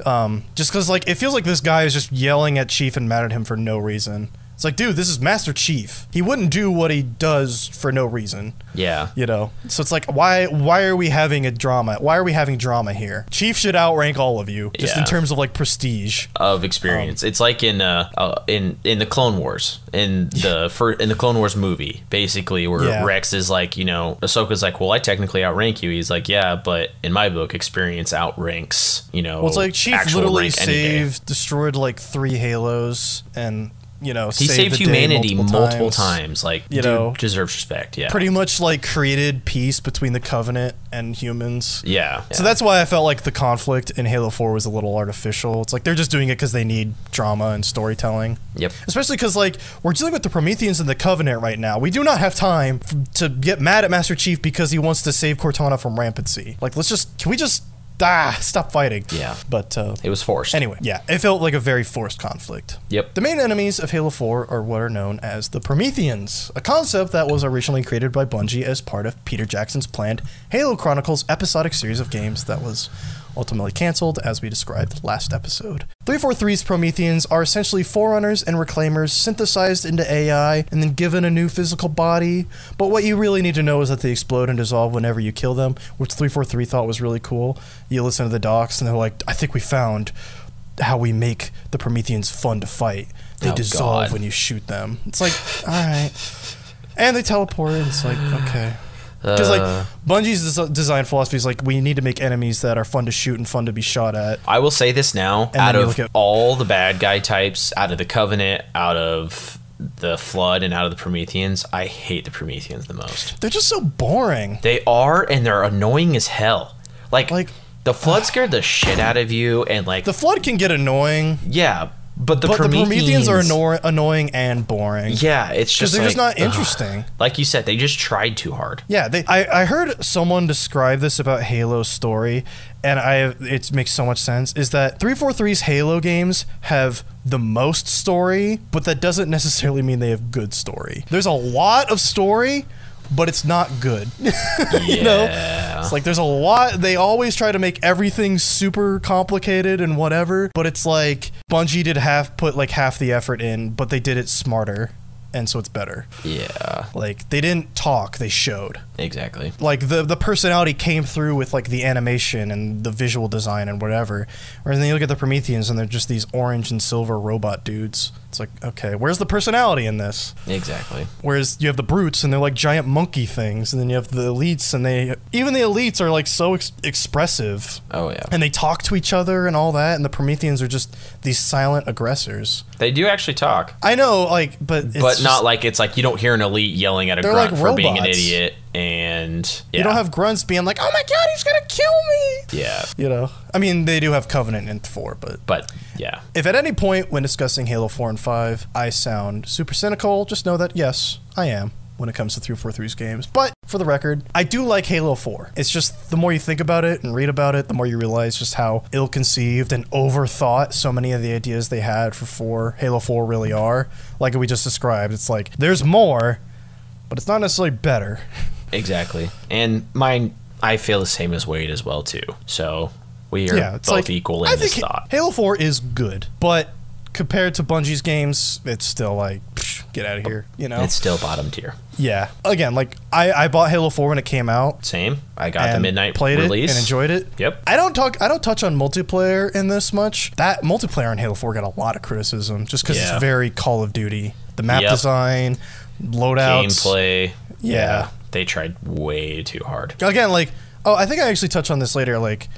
Speaker 5: um, just because like it feels like this guy is just yelling at Chief and mad at him for no reason. It's like, dude, this is Master Chief. He wouldn't do what he does for no reason.
Speaker 6: yeah,
Speaker 5: You know, so it's like, why why are we having a drama? Why are we having drama here? Chief should outrank all of you, just in terms of like prestige.
Speaker 6: of experience.
Speaker 5: Um,
Speaker 6: it's like in uh, uh in in the Clone Wars in the for in the Clone Wars movie, basically where
Speaker 5: Yeah.
Speaker 6: Rex is like, you know, Ahsoka's like, well, I technically outrank you. He's like, yeah, but in my book, experience outranks, you know,
Speaker 5: Well, it's like Chief literally
Speaker 6: rank any day.
Speaker 5: saved, destroyed like three Halos, and you know,
Speaker 6: He
Speaker 5: saved,
Speaker 6: saved
Speaker 5: the day
Speaker 6: humanity multiple,
Speaker 5: multiple
Speaker 6: times. Like,
Speaker 5: You know,
Speaker 6: deserves respect. Yeah,
Speaker 5: pretty much like created peace between the Covenant and humans.
Speaker 6: yeah.
Speaker 5: So
Speaker 6: yeah.
Speaker 5: that's why I felt like the conflict in Halo 4 was a little artificial. It's like they're just doing it because they need drama and storytelling.
Speaker 6: Yep.
Speaker 5: Especially because like we're dealing with the Prometheans and the Covenant right now. We do not have time f- to get mad at Master Chief because he wants to save Cortana from rampancy. Like let's just can we just ah stop fighting?
Speaker 6: Yeah.
Speaker 5: But uh,
Speaker 6: It was forced.
Speaker 5: Anyway, yeah, it felt like a very forced conflict.
Speaker 6: Yep.
Speaker 5: The main enemies of Halo 4 are what are known as the Prometheans, a concept that was originally created by Bungie as part of Peter Jackson's planned Halo Chronicles episodic series of games that was ultimately canceled, as we described last episode. 343's Prometheans are essentially forerunners and reclaimers synthesized into AI and then given a new physical body. But what you really need to know is that they explode and dissolve whenever you kill them, which 343 thought was really cool. You listen to the docs and they're like, I think we found how we make the Prometheans fun to fight. They
Speaker 6: Oh,
Speaker 5: dissolve
Speaker 6: God.
Speaker 5: when you shoot them. It's like, all right. And they teleport, and it's like, okay. Because
Speaker 6: Uh.
Speaker 5: like Bungie's des- design philosophy is like we need to make enemies that are fun to shoot and fun to be shot at.
Speaker 6: I will say this now: out of all the bad guy types, out of the Covenant, out of the Flood, and out of the Prometheans, I hate the Prometheans the most.
Speaker 5: They're just so boring.
Speaker 6: They are, and they're annoying as hell. Like,
Speaker 5: Like-
Speaker 6: the Flood scared the shit out of you, and like,
Speaker 5: The flood can get annoying.
Speaker 6: yeah, But the
Speaker 5: but the Prometheans are anno- annoying and boring.
Speaker 6: Yeah, it's just
Speaker 5: they're just not interesting.
Speaker 6: Like you said, they just tried too hard.
Speaker 5: Yeah, they, I, I heard someone describe this about Halo's story, and I it makes so much sense. Is that 343's Halo games have the most story, but that doesn't necessarily mean they have good story. There's a lot of story, but it's not good. you know, it's like there's a lot. They always try to make everything super complicated and whatever, but it's like Bungie did half put like half the effort in, but they did it smarter, and so it's better.
Speaker 6: Yeah,
Speaker 5: Like they didn't talk, they showed
Speaker 6: exactly.
Speaker 5: like the the personality came through with like the animation and the visual design and whatever. Whereas then you look at the Prometheans and they're just these orange and silver robot dudes. It's like, okay, where's the personality in this?
Speaker 6: Exactly.
Speaker 5: Whereas you have the brutes and they're like giant monkey things, and then you have the elites and they even the elites are like so ex- expressive
Speaker 6: Oh yeah.
Speaker 5: and they talk to each other and all that. And the Prometheans are just these silent aggressors.
Speaker 6: They do actually talk,
Speaker 5: I know, like, but it's
Speaker 6: but
Speaker 5: just-
Speaker 6: not like it's like you don't hear an elite yelling at a grunt
Speaker 5: like
Speaker 6: for being an idiot, and yeah.
Speaker 5: you don't have grunts being like, oh my god, he's gonna kill me.
Speaker 6: yeah,
Speaker 5: You know, I mean, they do have Covenant in four, but
Speaker 6: but yeah,
Speaker 5: if at any point when discussing Halo 4 and 5 I sound super cynical, just know that yes, I am when it comes to 343's games. But for the record, I do like Halo 4. It's just the more you think about it and read about it, the more you realize just how ill conceived and overthought so many of the ideas they had for 4, Halo 4 really are. Like we just described, it's like there's more, but it's not necessarily better.
Speaker 6: exactly. And mine, I feel the same as Wade as well too. So we are
Speaker 5: yeah, it's
Speaker 6: both
Speaker 5: like
Speaker 6: equal in
Speaker 5: I
Speaker 6: this
Speaker 5: think
Speaker 6: thought.
Speaker 5: Halo 4 is good, but compared to Bungie's games, it's still like psh, get out of here, you know.
Speaker 6: It's still bottom tier.
Speaker 5: yeah. Again, like I I bought Halo 4 when it came out
Speaker 6: Same. I got the midnight
Speaker 5: played
Speaker 6: release
Speaker 5: it and enjoyed it.
Speaker 6: Yep.
Speaker 5: I don't talk I don't touch on multiplayer in this much. That multiplayer in Halo 4 got a lot of criticism just cuz
Speaker 6: Yeah.
Speaker 5: it's very Call of Duty. The map
Speaker 6: Yep.
Speaker 5: design, loadouts,
Speaker 6: Gameplay.
Speaker 5: Yeah.
Speaker 6: They tried way too hard.
Speaker 5: again like oh i think i actually touch on this later like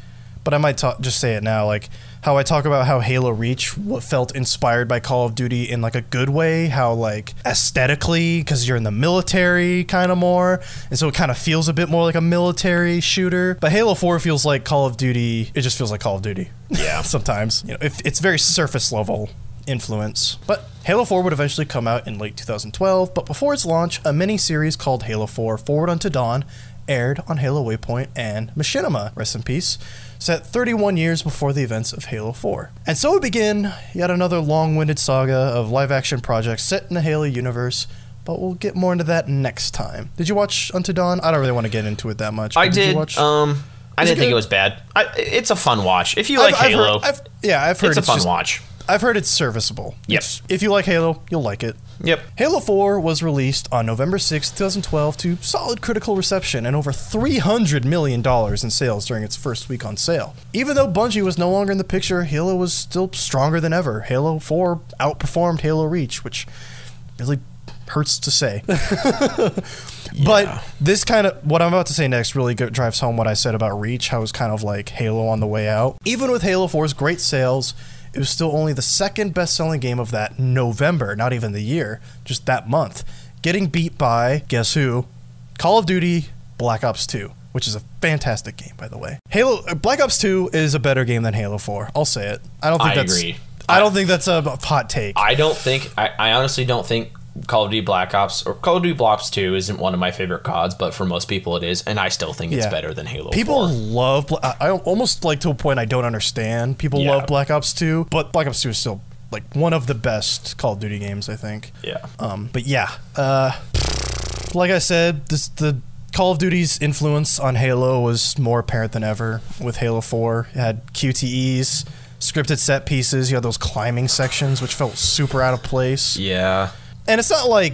Speaker 5: but i might ta- just say it now like how i talk about how halo reach felt inspired by call of duty in like a good way how like aesthetically because you're in the military kind of more and so it kind of feels a bit more like a military shooter but halo 4 feels like call of duty it just feels like call of duty
Speaker 6: Yeah.
Speaker 5: sometimes you know if it's very surface level influence. But Halo 4 would eventually come out in late 2012, but before its launch, a mini series called Halo 4 Forward Unto Dawn aired on Halo Waypoint and Machinima, rest in peace, set 31 years before the events of Halo 4. And so would begin yet another long winded saga of live action projects set in the Halo universe. But we'll get more into that next time. Did you watch Unto Dawn? I don't really want to get into it that much.
Speaker 6: I did.
Speaker 5: You watch?
Speaker 6: um, I didn't think it was bad. I, it's a fun watch. If you like
Speaker 5: I've- I've heard-
Speaker 6: Halo,
Speaker 5: I've- yeah, I've heard
Speaker 6: it's a fun
Speaker 5: just-
Speaker 6: watch.
Speaker 5: I've heard it's serviceable. Yes. If you like Halo, you'll like it.
Speaker 6: Yep.
Speaker 5: Halo 4 was released on November 6, 2012 to solid critical reception and over $300 million in sales during its first week on sale. Even though Bungie was no longer in the picture, Halo was still stronger than ever. Halo 4 outperformed Halo Reach, which really hurts to say. But this kind of what I'm about to say next really drives home what I said about Reach, how it was kind of like Halo on the way out. Even with Halo 4's great sales, it was still only the second best-selling game of that November, not even the year, just that month, getting beat by guess who? Call of Duty Black Ops 2, which is a fantastic game by the way. Halo uh, Black Ops 2 is a better game than Halo 4. I'll say it. I don't think
Speaker 6: I
Speaker 5: that's
Speaker 6: agree.
Speaker 5: I don't think that's a hot take.
Speaker 6: I don't think. I, I honestly don't think Call of Duty Black Ops or Call of Duty Black Ops Two isn't one of my favorite CODs, but for most people it is, and I still think it's
Speaker 5: Yeah.
Speaker 6: better than Halo.
Speaker 5: People
Speaker 6: 4.
Speaker 5: love. I I almost like to a point I don't understand. People
Speaker 6: Yeah.
Speaker 5: love Black Ops 2, but Black Ops 2 is still like one of the best Call of Duty games, I think.
Speaker 6: Yeah.
Speaker 5: Um, but yeah, uh, like I said, this the Call of Duty's influence on Halo was more apparent than ever. With Halo 4, it had QTEs, scripted set pieces. You had those climbing sections, which felt super out of place
Speaker 6: Yeah.
Speaker 5: And it's not like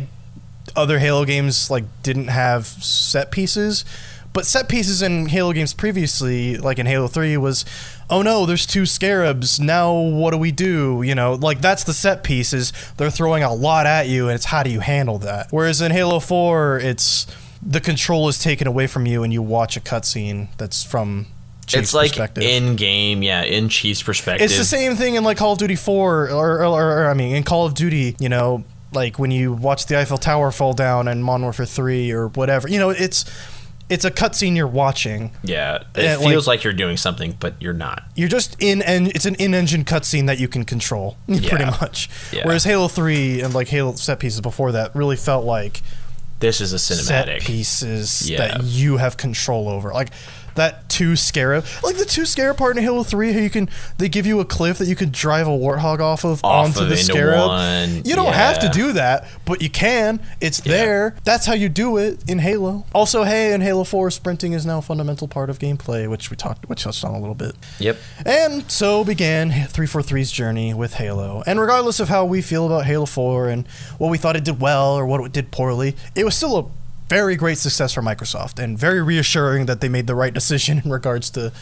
Speaker 5: other Halo games like didn't have set pieces, but set pieces in Halo games previously, like in Halo 3 was oh no, there's two scarabs. Now what do we do? You know, like that's the set pieces. They're throwing a lot at you and it's how do you handle that? Whereas in Halo 4, it's the control is taken away from you and you watch a cutscene that's from Chief's
Speaker 6: it's like in game, yeah, in Chief's perspective.
Speaker 5: It's the same thing in like Call of Duty 4, or, or, or, or, I mean, in Call of Duty, you know, like when you watch the Eiffel Tower fall down in Modern Warfare 3 or whatever. You know, it's it's a cutscene you're watching.
Speaker 6: Yeah, it
Speaker 5: Yeah, like-
Speaker 6: feels like, you're doing something, but you're not.
Speaker 5: You're just in and it's an in-engine cutscene that you can control pretty much.
Speaker 6: Yeah.
Speaker 5: Whereas Halo 3 and like Halo set pieces before that really felt like
Speaker 6: This is a cinematic set
Speaker 5: pieces
Speaker 6: Yeah.
Speaker 5: that you have control over. Like that two scarab, like the two scarab part in Halo Three, how you can they give you a cliff that you can drive a warthog off of
Speaker 6: Off
Speaker 5: onto
Speaker 6: of
Speaker 5: the scarab.
Speaker 6: one,
Speaker 5: You don't have to do that, but you can. It's there. That's how you do it in Halo. Also, hey, in Halo Four, sprinting is now a fundamental part of gameplay, which we talked, which touched on a little bit.
Speaker 6: Yep.
Speaker 5: And so began 343's journey with Halo. And regardless of how we feel about Halo 4 and what we thought it did well or what it did poorly, it was still a very great success for Microsoft and very reassuring that they made the right decision in regards to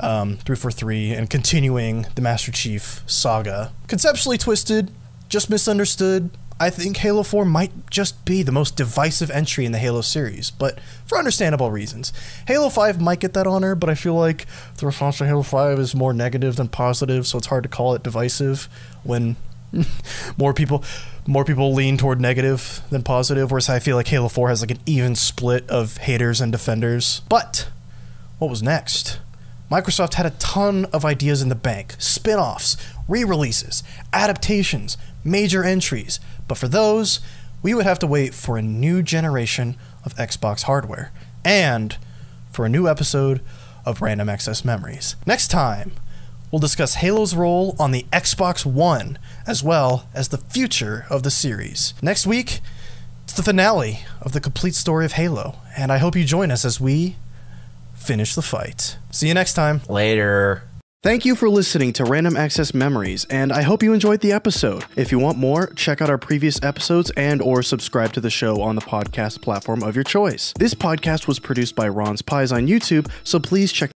Speaker 5: um, 343 and continuing the Master Chief saga. Conceptually twisted, just misunderstood. I think Halo 4 might just be the most divisive entry in the Halo series, but for understandable reasons. Halo 5 might get that honor, but I feel like the response to Halo 5 is more negative than positive, so it's hard to call it divisive when more people more people lean toward negative than positive, whereas I feel like Halo 4 has like an even split of haters and defenders. But what was next? Microsoft had a ton of ideas in the bank spin offs, re releases, adaptations, major entries. But for those, we would have to wait for a new generation of Xbox hardware and for a new episode of Random Access Memories. Next time, we'll discuss Halo's role on the Xbox One as well as the future of the series. Next week, it's the finale of the complete story of Halo, and I hope you join us as we finish the fight. See you next time.
Speaker 6: Later.
Speaker 5: Thank you for listening to Random Access Memories, and I hope you enjoyed the episode. If you want more, check out our previous episodes and or subscribe to the show on the podcast platform of your choice. This podcast was produced by Ronspies on YouTube, so please check